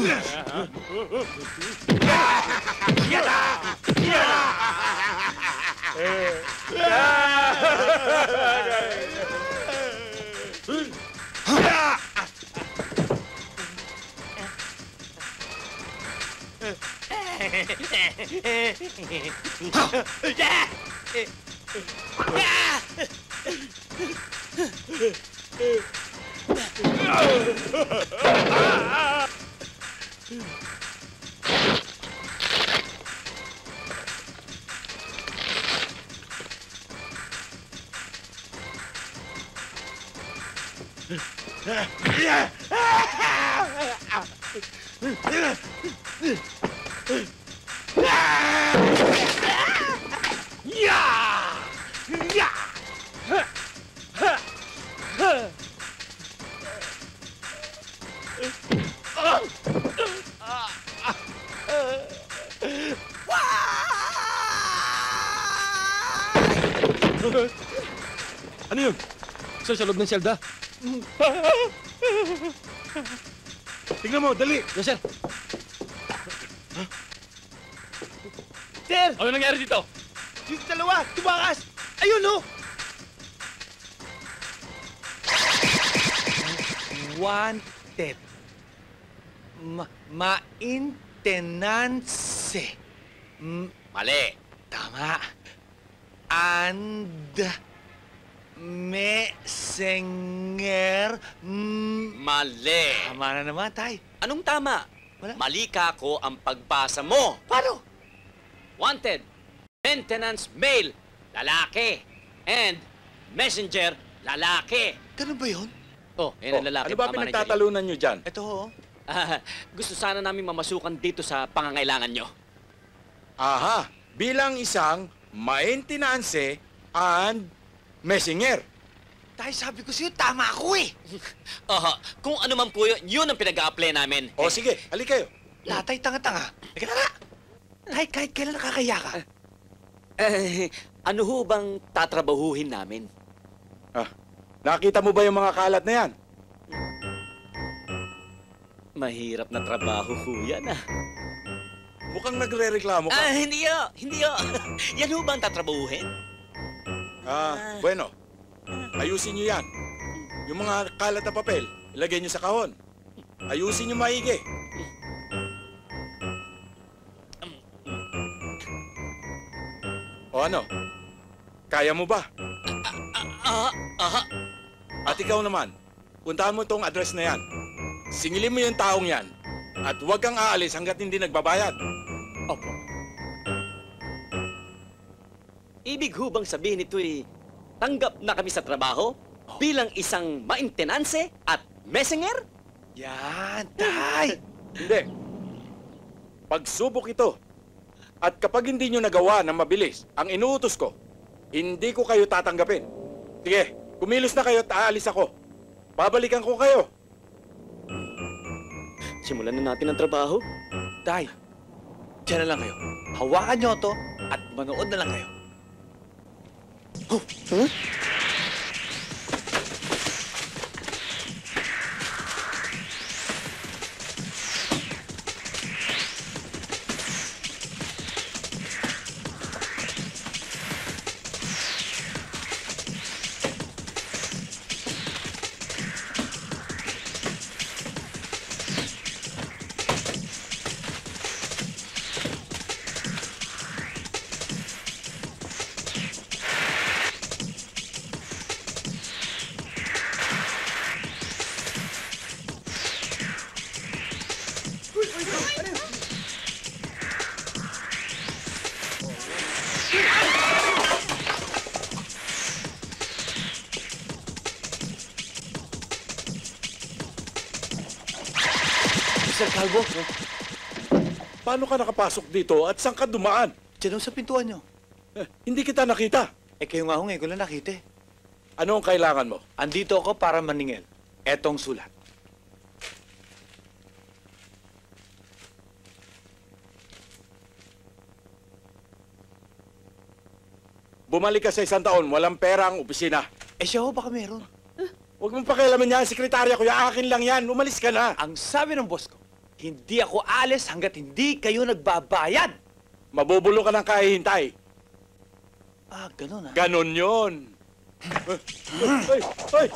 Yeah! Ano yun? Sir, sa loob ng selda? [LAUGHS] Tingnan mo, dali! Yes, sir. Sir! Ano nangyari dito? Yung dalawa, tumakas! Ayun, oh! Wanted. Ma maintenance. M- Mali. tama. And messenger. Mm, Mali. tama na naman, tay. Anong tama? Wala. Mali ka ko ang pagbasa mo. Paano? Wanted, maintenance male, lalaki. And messenger, lalaki. Ganun ba yun? Oh, yan ang lalaki. Ano ba pinagtatalunan nyo dyan? Ito, oh. Ah, gusto sana namin mamasukan dito sa pangangailangan nyo. Aha, bilang isang maintenance and messenger. Tay, sabi ko sa'yo, tama ako eh. [LAUGHS] Aha, kung ano man po yun, yun ang pinag-a-apply namin. O sige, halika kayo. Latay, tanga-tanga. Teka na nga. Tay, kahit kailan nakakaya ka. [LAUGHS] Eh, ano ho bang tatrabahuhin namin? Ah, nakita mo ba yung mga kalat na yan? Mahirap na trabaho ho yan ah. Mukhang nagre-reklamo ka. Ah, hindi yo, hindi yo. [LAUGHS] yan ho ba ang tatrabahuhin? Ah, bueno. Ayusin niyo yan. Yung mga kalat na papel, ilagay niyo sa kahon. Ayusin niyo maigi. O ano? Kaya mo ba? At ikaw naman, puntahan mo tong address na yan. Singilin mo yung taong yan. At huwag kang aalis hanggat hindi nagbabayad. Ibig ho bang sabihin ito'y tanggap na kami sa trabaho bilang isang maintenance at messenger? Yan, tay! Hindi. Pagsubok ito. At kapag hindi nyo nagawa ng mabilis ang inuutos ko, hindi ko kayo tatanggapin. Sige, kumilos na kayo at aalis ako. Babalikan ko kayo. Simulan na natin ang trabaho. Tay, dyan na lang kayo. Hawakan nyo to at manood na lang kayo. Mr. Paano ka nakapasok dito at saan ka dumaan? dyan ho sa pintuan nyo. Eh, hindi kita nakita. Eh kayo nga ho ngayon ko lang nakita eh. Ano ang kailangan mo? Andito ako para maningil. Etong sulat. Bumalik ka sa isang taon, walang pera ang opisina. Eh siya ho, baka meron. Huwag mong pakialaman yan, sekretarya ko, ya akin lang yan. Umalis ka na. Ang sabi ng boss ko, hindi ako alis hanggat hindi kayo nagbabayad. Mabubulo ka ng kahihintay. Ah, ganun ah. Ganon yun. Ay, ay.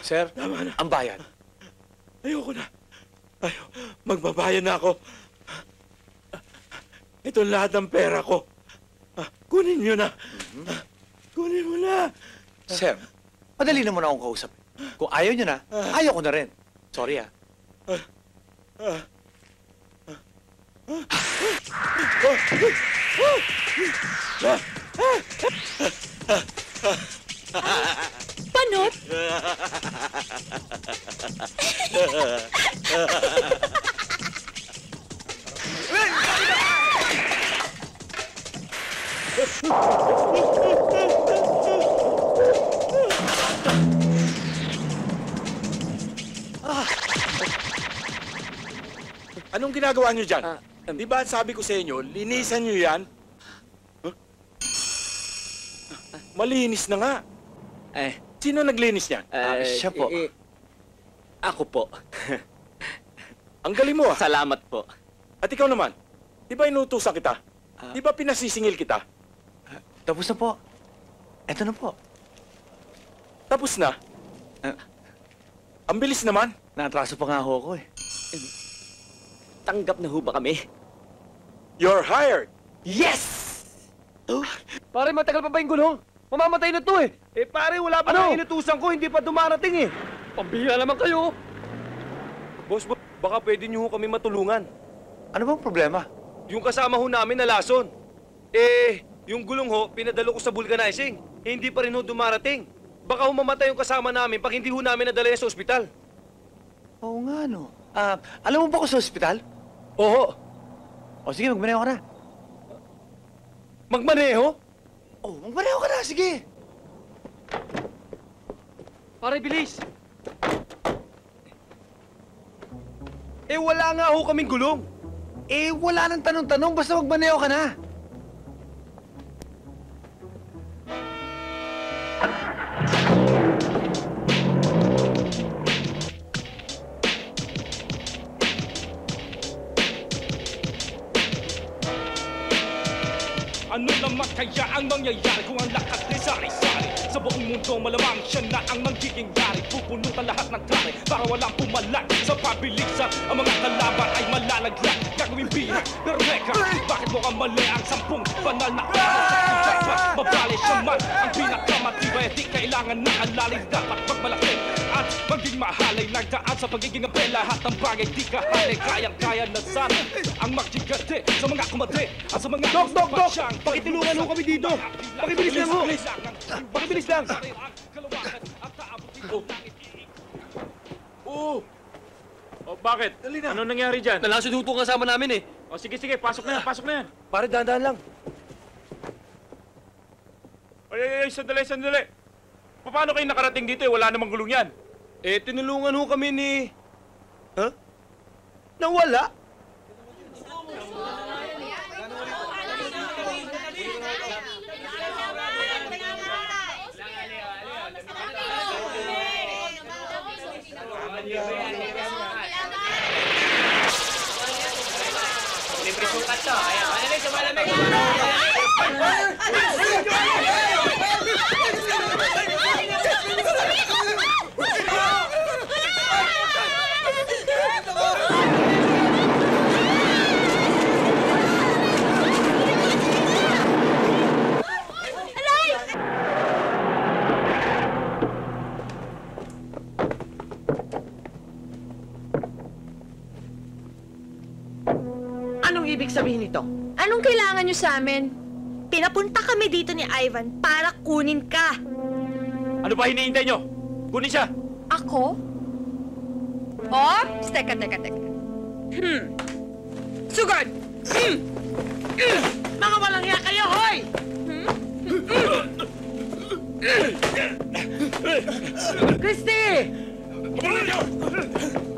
Sir, ang bayad. Ayoko na. Ayaw. Magbabayad na ako. Ito lahat ng pera ko. Ah, Kunin nyo na. Ah, Kunin mo na. Sir, madali naman akong kausap. Kung ayaw nyo na, ayaw ko na rin. Sorry ah. Ah. Panot? [LAUGHS] Anong ginagawa nyo dyan? Ah, Di ba sabi ko sa inyo, linisan nyo yan? Huh? Malinis na nga. Eh, Sino naglinis niyan? ah, siya po. eh, ako po. [LAUGHS] Ang galing mo ah. Salamat po. At ikaw naman, di ba inutusan kita? Ah. Di ba pinasisingil kita? Tapos na po. Eto na po. Tapos na? Ah. Ang bilis naman. Naatraso pa nga ho ako eh. Tanggap na ho ba kami? You're hired. Yes! Pare, matagal pa ba yung gulong? Mamamatay na to eh. Eh pare, wala pa Ano? ano? inutusan ko, hindi pa dumarating eh. Pambihira naman kayo. Boss, boss, baka pwede niyo ho kami matulungan. Ano bang problema? Yung kasama ho namin na lason. Eh, yung gulong ho, pinadalo ko sa vulcanizing. Eh, hindi pa rin ho dumarating. Baka ho mamatay yung kasama namin pag hindi ho namin nadala yan sa ospital. Oo nga no. Ah, alam mo ba ako sa ospital? Oo. O sige, magmaneho ka na. Magmaneho? Oh, magmaneho ka na, sige. Pare, bilis! Eh, wala nga ho kaming gulong. Eh, wala nang tanong-tanong, basta magmaneho ka na. Ano naman kaya ang mangyayari kung ang lakas ay sari-sari? Sa buong mundo malamang siya na ang magiging yari. Pupunutan lahat ng tari para walang pumalag Sa pabilisan ang mga kalaban ay malalaglag. Gagawin bilang pero teka Bakit mo mali ang sampung banal na oras Dapat mabali siya man. Ang pinakamatibay Di kailangan na alalay dapat magmalaki At maging mahalay nagdaan sa pagiging ape Lahat ng bagay di kahalay Kayang-kaya na sana ang magigante Sa mga kumate at sa mga Dok, dok, dok! Pakitulungan ho kami dito! Pakibilis lang ho! Pakibilis lang! Oo. O bakit? Ano nangyari dyan? Nalason ho itong kasama namin eh. O sige, sige, pasok na yan, pasok na yan. Pare, dahan-dahan lang. Ay, ay, ay, sandali, sandali. Paano kayo nakarating dito eh? Wala namang gulong yan. Eh, tinulungan ho kami ni... Ha? Nawala? Libre sukat to. Ayan, malamig sa malamig. Sabihin nito? Anong kailangan nyo sa amin? Pinapunta kami dito ni Ivan para kunin ka. Ano ba hinihintay nyo? Kunin siya. Ako? Oh, teka, teka, teka. Hmm. Sugod! Hmm. Mga walang hiya kayo, hoy! Christy! Bilisan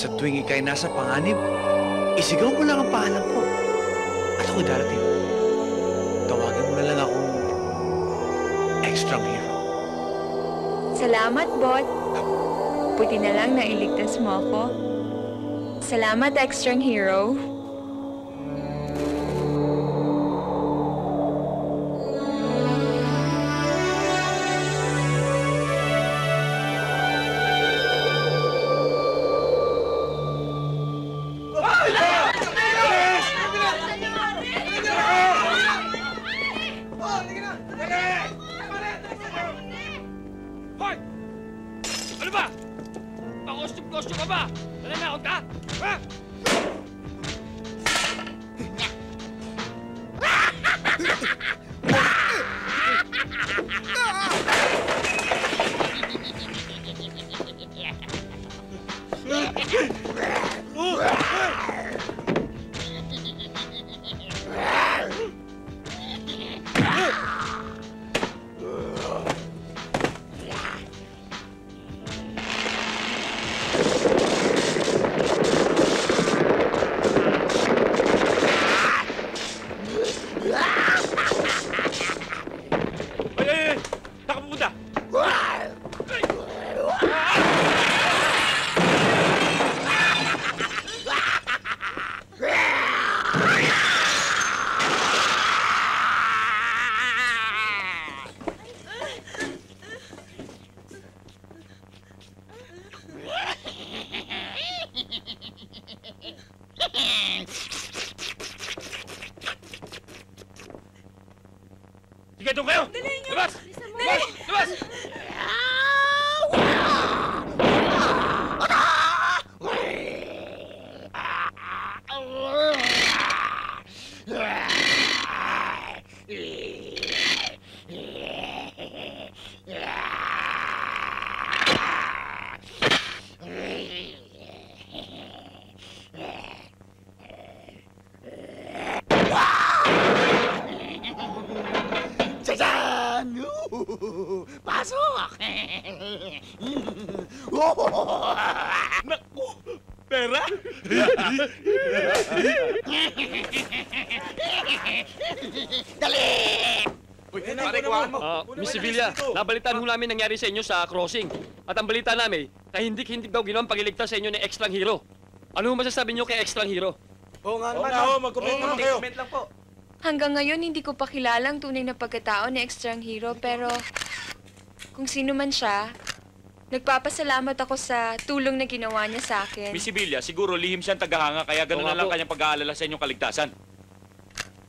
At sa tuwing ikay nasa panganib, isigaw mo lang ang pangalan ko. At ako'y darating. Tawagin mo na lang akong extra hero. Salamat, Bot. Buti na lang na iligtas mo ako. Salamat, extra hero. Namin nangyari sa inyo sa crossing. At ang balita namin, kahindik-hindik daw ginawang pagliligtas sa inyo ng extra hero. Ano masasabi niyo kay extra hero? Oo nga Oo nga ho, mag-comment naman kayo. lang po. Hanggang ngayon, hindi ko pa kilala ang tunay na pagkatao ni extra hero, pero kung sino man siya, nagpapasalamat ako sa tulong na ginawa niya sa akin. Miss Sevilla, siguro lihim siyang tagahanga kaya Oo gano'n na lang po. kanyang pag-aalala sa inyong kaligtasan.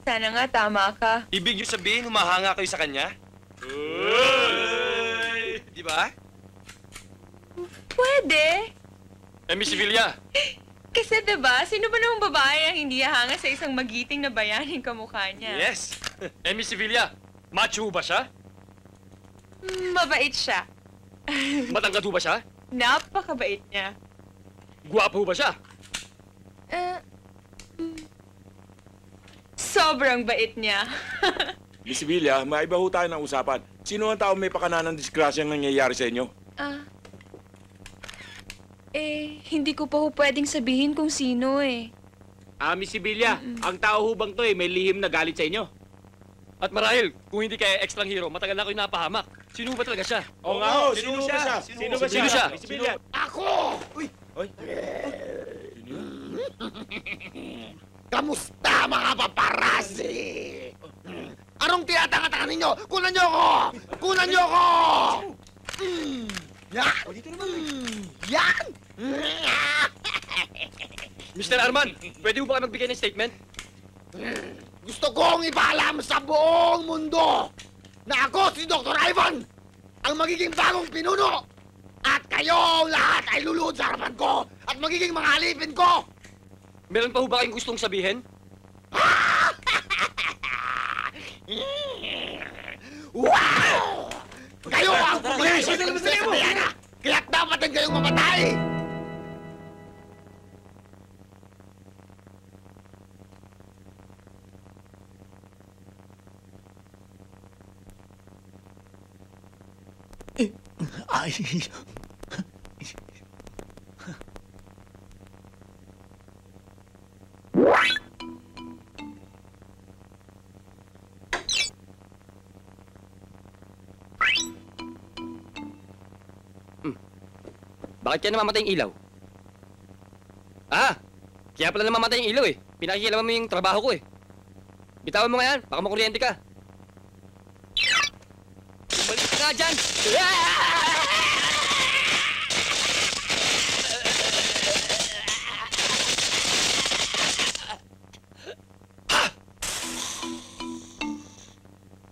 Sana nga tama ka. Ibig niyo sabihin, humahanga kayo sa kanya? Di ba? Pwede. Eh, Miss Sevilla, [LAUGHS] Kasi 'di ba, sino ba namang babae ang hindi hahanga sa isang magiting na bayaning kamukha niya? Yes! [LAUGHS] Eh, Miss Sevilla, macho ba siya? Mm, Mabait siya. [LAUGHS] Matangkad ho ba siya? Napakabait niya. Gwapo ba siya? Eh, mm, sobrang bait niya. Miss Villa, maiba ho tayo ng usapan. Sino ang tao may pakana ng disgrasyang nangyayari sa inyo? Ah. Eh, hindi ko pa ho pwedeng sabihin kung sino eh. Ah, Miss Sevilla, ang tao ho bang to eh, may lihim na galit sa inyo? At marahil, kung hindi kaya extra hero, matagal na ako yung napahamak. Sino ba talaga siya? Oo nga ho, sino ba siya? Sino ba Sino siya? Miss Villa? Ako! Uy! Uy! Kamusta mga paparasi? Anong tinatanga-tanga ninyo? Kunan niyo ako! Kunan niyo ako! Mm. Yan! Mm. Yan! [LAUGHS] Mr. Arman, pwede mo ba kayo magbigay ng statement? Gusto kong ipaalam sa buong mundo na ako si Dr. Ivan ang magiging bagong pinuno at kayo lahat ay luluhod sa harapan ko at magiging mga alipin ko! Meron pa ho ba kayong gustong sabihin? [LAUGHS] Wow! Kayo ang pumagisip ng Sayana! Kaya't dapat din kayong mamatay! Ay, Bakit kaya namamatay yung ilaw? Ah! Kaya pala namamatay yung ilaw eh. Pinakikilaman mo yung trabaho ko eh. Bitawan mo nga yan, baka makuryente ka. Balik ka nga dyan!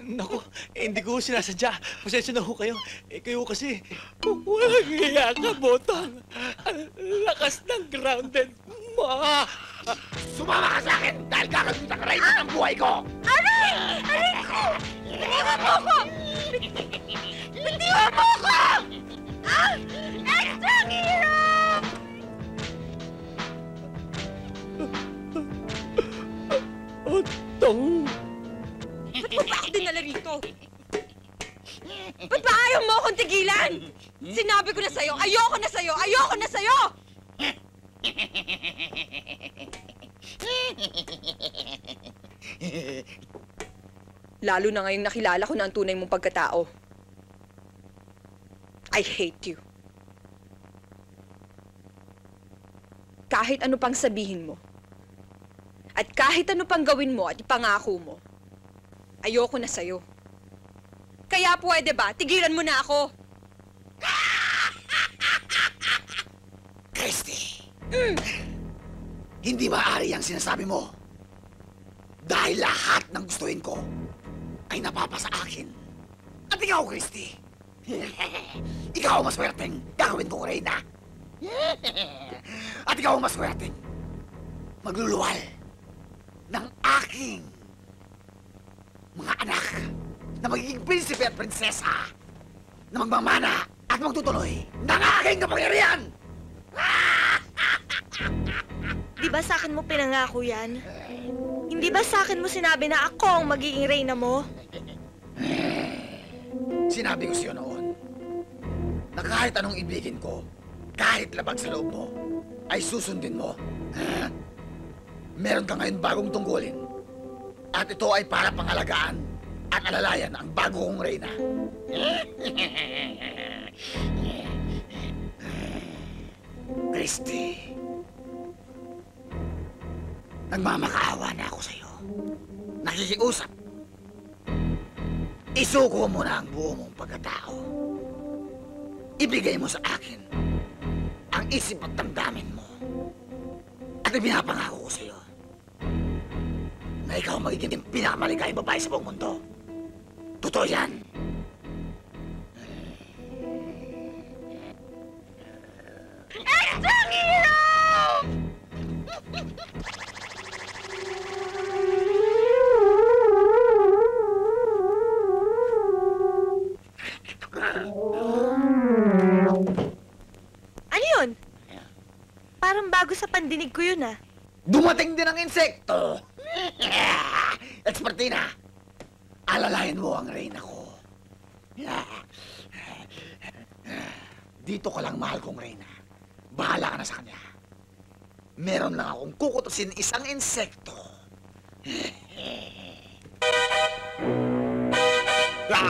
Naku, eh, hindi ko sinasadya. Pasensya na ho kayo. Eh, kayo kasi, walang hiya ka, Botong. Ang lakas ng grounded mo. Sumama ka sa akin dahil kakagutan ka rin ng buhay ko! Aray! Aray ko! Bitiwan mo ko! Bitiwan mo ko! Ah! Extra hero! Otong. Ba't mo ba ako dinala rito? Ba't ba ayaw mo akong tigilan? Sinabi ko na sa'yo, ayoko na sa'yo, ayoko na sa'yo! Lalo na ngayong nakilala ko na ang tunay mong pagkatao. I hate you. Kahit ano pang sabihin mo, at kahit ano pang gawin mo at ipangako mo, ayoko na sa'yo. Kaya pwede ba, tigilan mo na ako. Christy! Hindi maaari ang sinasabi mo. Dahil lahat ng gustuhin ko ay napapasa akin. At ikaw, Christy, [LAUGHS] ikaw ang maswerteng gagawin ko, Reyna. [LAUGHS] At ikaw ang maswerteng magluluwal ng aking mga anak na magiging prinsipe at prinsesa na magmamana at magtutuloy ng aking kapangyarihan! Di ba sa akin mo pinangako yan? Hindi ba sa akin mo sinabi na ako ang magiging reyna mo? Sinabi ko sa'yo noon na kahit anong ibigin ko, kahit labag sa loob mo, ay susundin mo. Meron ka ngayon bagong tungkulin. At ito ay para pangalagaan at alalayan ang bago kong reyna. Christy, nagmamakaawa na ako sa'yo. Nakikiusap. Isuko mo na ang buo mong pagkatao. Ibigay mo sa akin ang isip at damdamin mo. At ibinapangako ko sa'yo na ikaw ang magiging pinakamaligayang babae sa buong mundo. Totoo yan. Extra hero! Ano yun? Parang bago sa pandinig ko yun ah. Dumating din ang insekto. Expertina, alalayan mo ang reyna ko. Dito ka lang, mahal kong reyna. Bahala ka na sa kanya. Meron lang akong kukutusin isang insekto. Ran,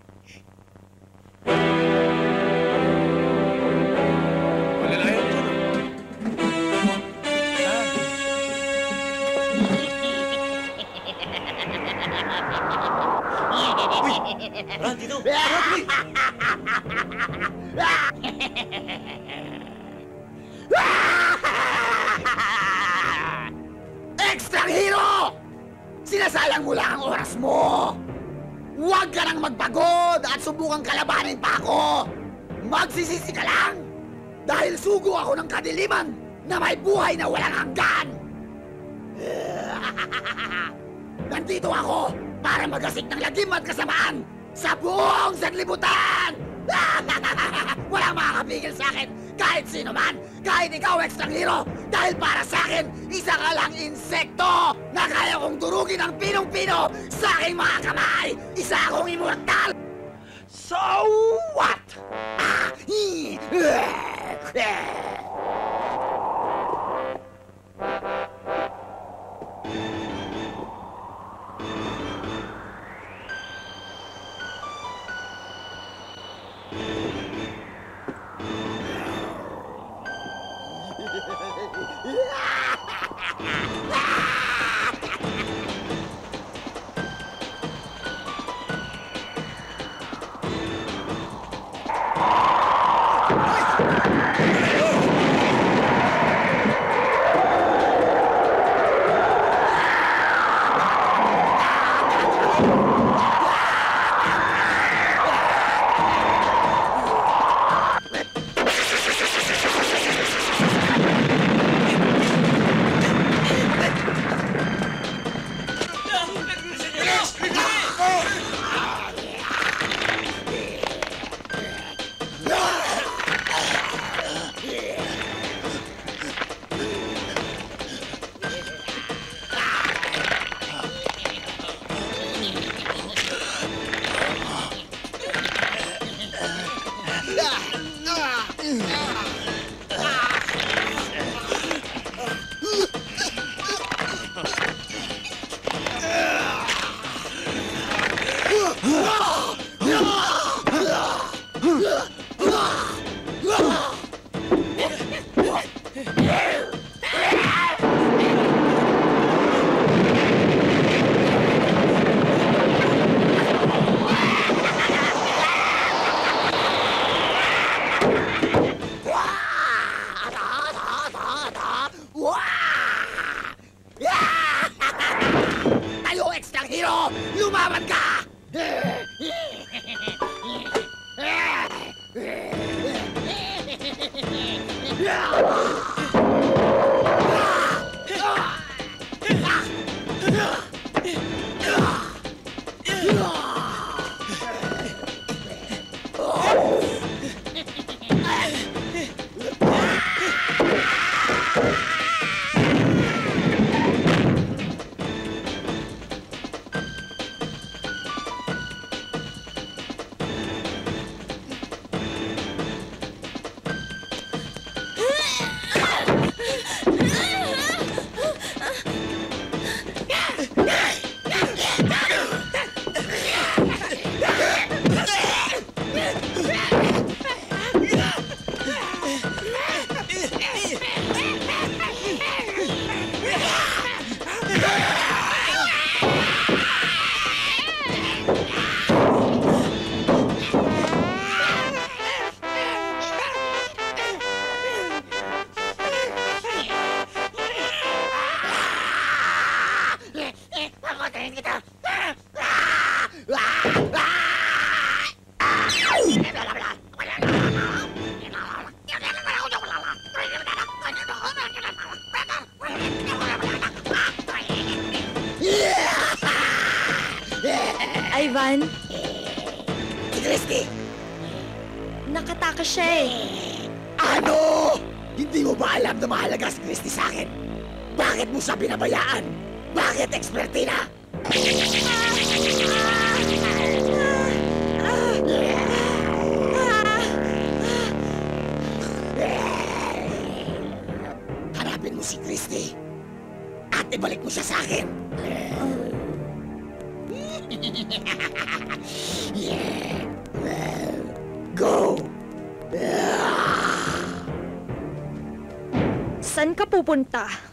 ako ng kadiliman na may buhay na walang hanggan! [LAUGHS] Nandito ako para magasik ng lagim at kasamaan sa buong sanlibutan! [LAUGHS] Walang makakapigil sa akin kahit sino man, kahit ikaw ekstranghero, dahil para sa akin, isa ka lang insekto na kaya kong durugin ang pinong-pino sa aking mga kamay! Isa akong immortal! So [LAUGHS] Ah! Mo siya binabayaan? Bakit, Expertina? Hanapin mo si Christy at ibalik mo siya sa akin. Yeah. [LAUGHS] Go! San ka pupunta?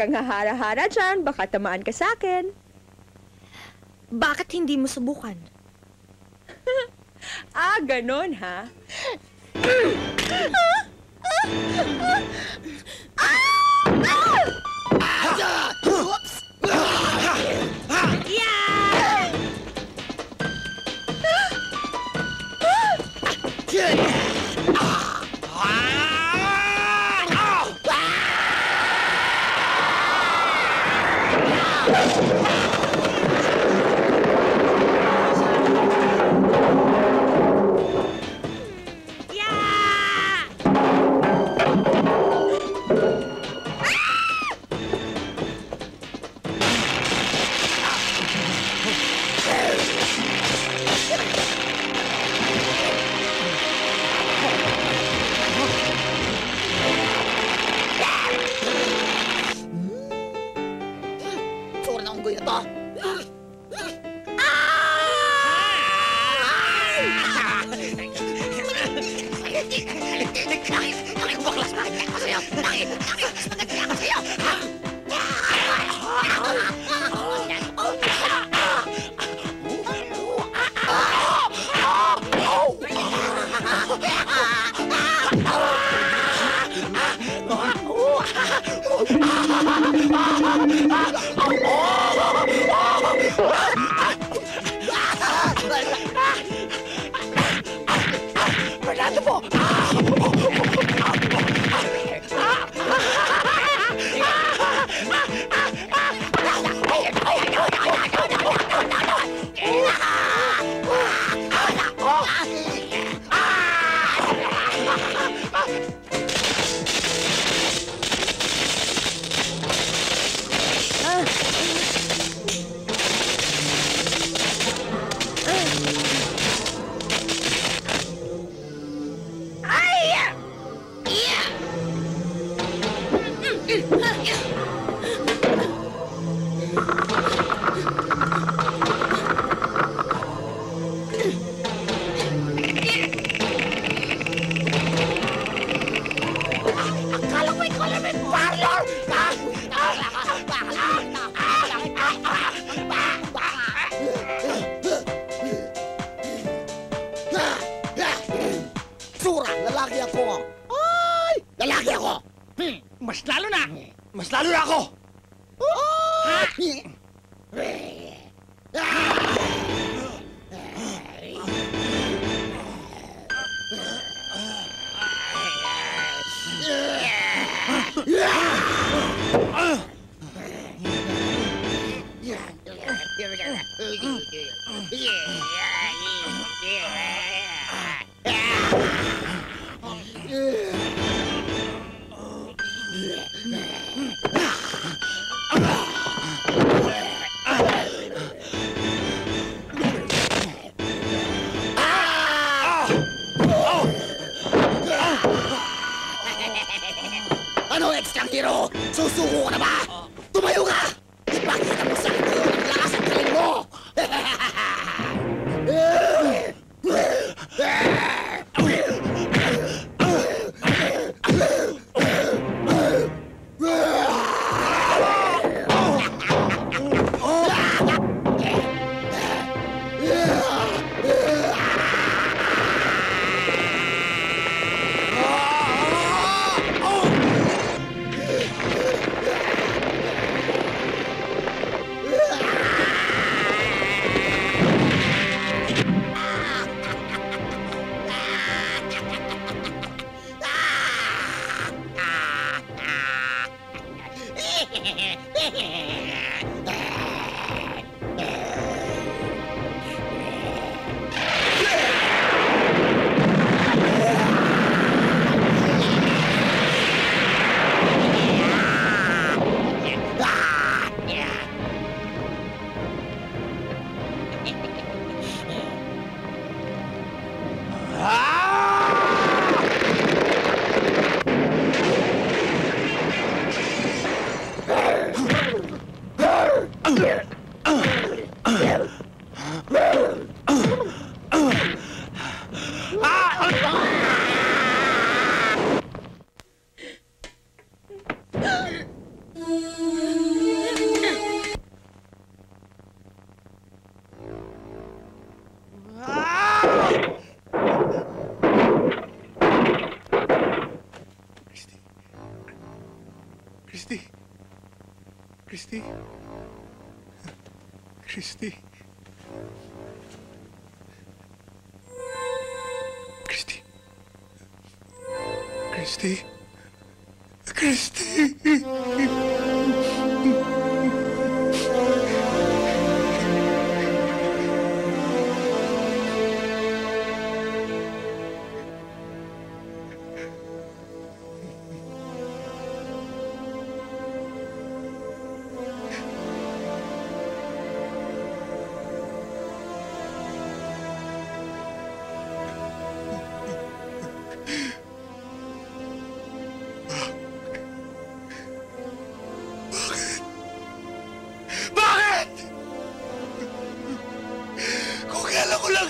Kang hahara-hara dyan. Baka tamaan ka sa akin. Bakit hindi mo subukan? [LAUGHS] Ah, ganon ha? [LAUGHS]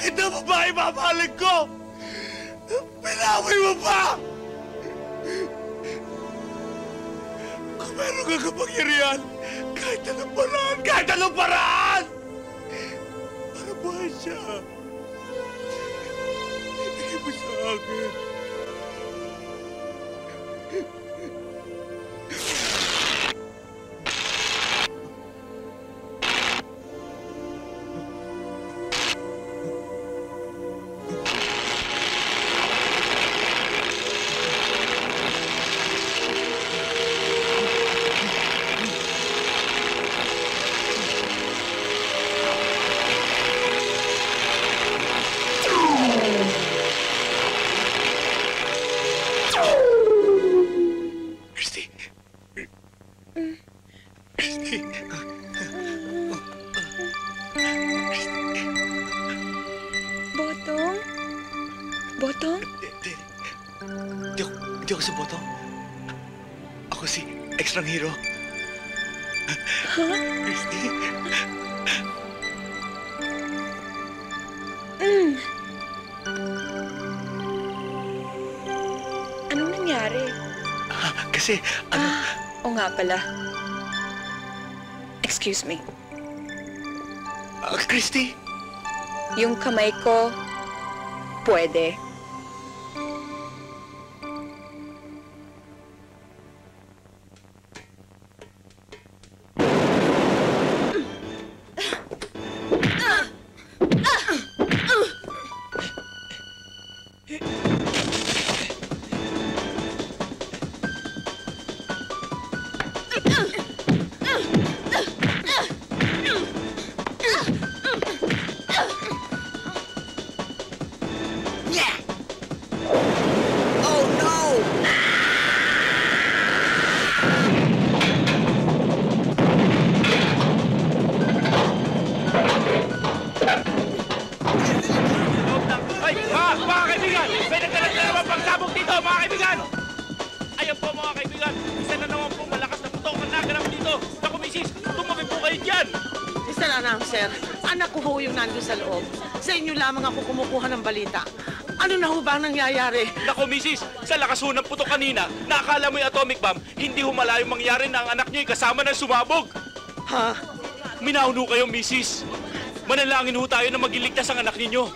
lang kita babae mamahalan ko, pinaway mo pa! Ako, si Botong. Ako si Extrang Hero. Christy. Mm. Anong nangyari? Kasi, ano... Ah, o nga pala. Excuse me. Ah, Christy? Yung kamay ko, pwede. Oh lamang ako kumukuha ng balita. Ano na ho ba ang nangyayari? Naku, misis, sa lakas ho ng putok kanina, nakakala mo yung atomic bomb, hindi ho malayong mangyari na ang anak niyo kasama ng sumabog. Ha? Minauno kayo, misis. Manalangin ho tayo na magiligtas ang anak ninyo.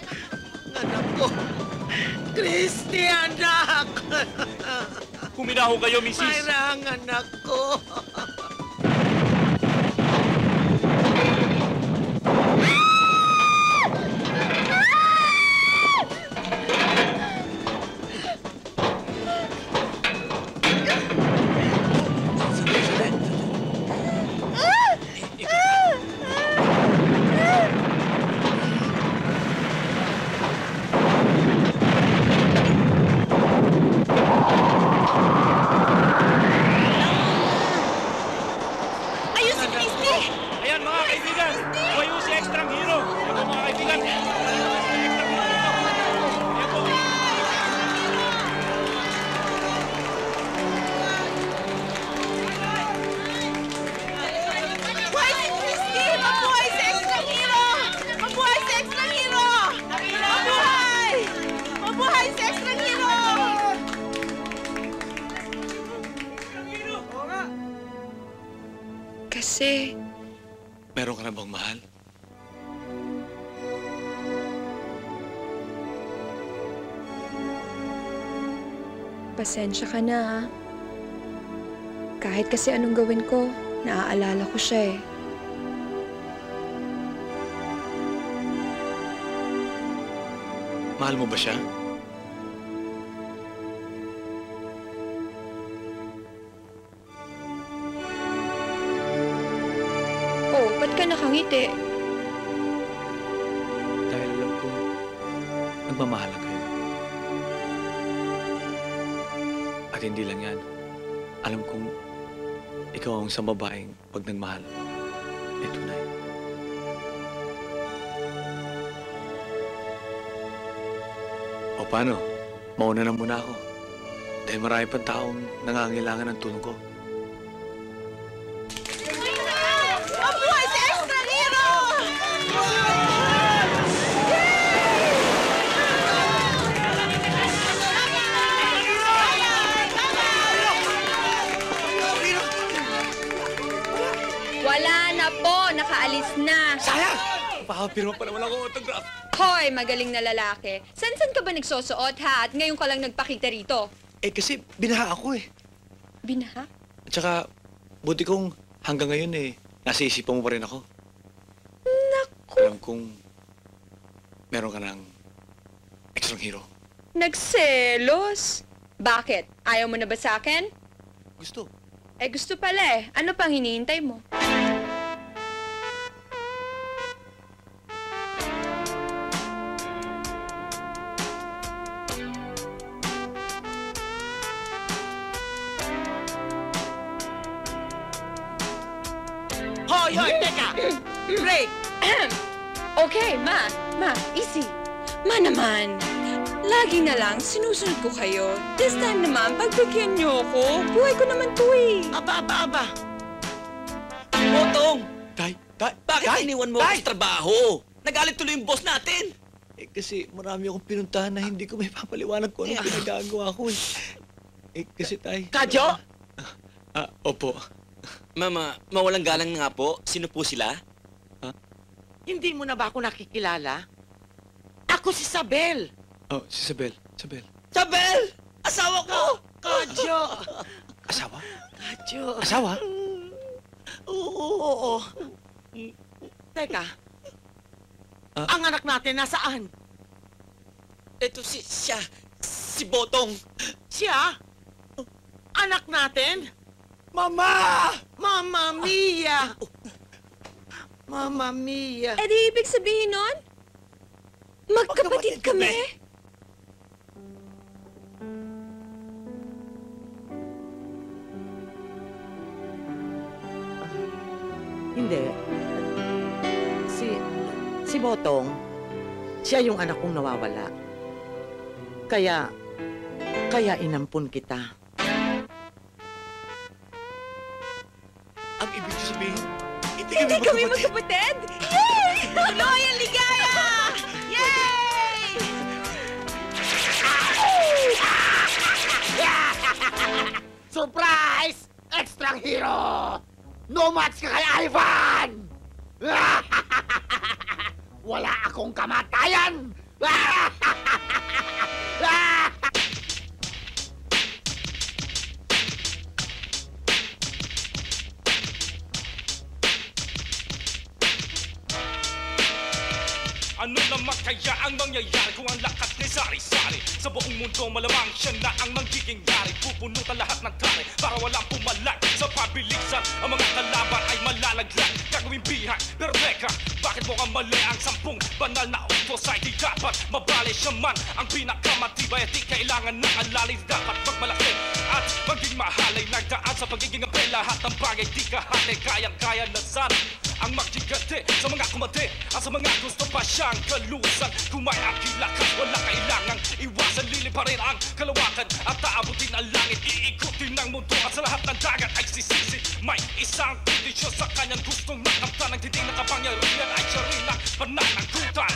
Anak ko. Christy, anak! Huminaho kayo, misis. Mayra ang anak Pasensya ka na ha. Kahit kasi anong gawin ko, naaalala ko siya eh. Mahal mo ba siya? Oh, ba't ka nakangiti? Hindi lang yan. Alam kong ikaw ang isang babaeng pag nagmahal. Eh, tunay. O paano? Mauna na muna ako. Dahil marami pang taong nangangailangan ng tulong ko. Papapirma pa naman ako autograph. Hoy, magaling na lalaki. San-san ka ba nagsosuot ha? At ngayon ka lang nagpakita rito. Eh kasi binaha ako eh. Binaha? At saka, buti kong hanggang ngayon eh, nasa isipan mo pa rin ako. Naku! Alam kong meron ka ng extra hero. Nagselos? Bakit? Ayaw mo na ba sa akin? Gusto. Eh, gusto pala eh. Ano pang hinihintay mo? Na lang, sinusunod ko kayo. This time naman, pagbigyan niyo ako. Buhay ko naman to eh. Aba, aba, aba. Botong! Tay, tay, Bakit tay, iniwan mo tay! ako sa trabaho? Nagalit tuloy yung boss natin. Eh kasi marami akong pinuntahan na hindi ko may papaliwanag kung anong pinagagawa ko eh. Eh kasi tay... Kadyo? Ah, opo. Mama, mawalang galang nga po. Sino po sila? Hindi mo na ba ako nakikilala? Ako si Sabel. Oh, si Isabel. Isabel. Sabel! Asawa ko! Kadyo! Asawa? Kadyo. Asawa? Oo, oo. Teka. Ang anak natin nasaan? Ito si siya. Si Botong. Siya? Anak natin? Mama! Mama Mia! Mama Mia! Eh di ibig sabihin nun? Magkapatid kami? Hindi. Si... Si Botong, siya yung anak kong nawawala. Kaya... Kaya inampun kita. Ang ibig sabihin, hindi Hindi kami magkapatid? Yay! Tuloy ang ligaya! Yay! Surprise! Extra hero! No match ka kay Ivan! [LAUGHS] Wala akong kamatayan! Ano naman kaya ang mangyayari kung ang lakas Sari-Sari Sa buong mundo malamang siya na ang magiging yari. Pupunutan lahat ng kare para walang pumalag. Sa pabilisan ang mga kalaban ay malalaglag. Gagawin bihan pero teka Bakit mo mali ang sampung banal na utos ay di dapat Mabali? Siya man ang pinakamatibay At di kailangan ng alalay Dapat magmalaki at maging mahalay. Nagdaan sa pagiging ape Lahat ng bagay di kahati. Kayang-kaya na sana ang magigante sa mga kumante At sa mga gusto pa siyang kalusan. Kung may aking lakas, wala kailangang iwasan. Lili pa rin ang kalawakan At aabutin ang langit. Iikutin ng mundo At sa lahat ng dagat ay sisisi. May isang kondisyon sa kanyang gustong makamtan Ang titing na kapangyarihan ay siya rin ang pananagutan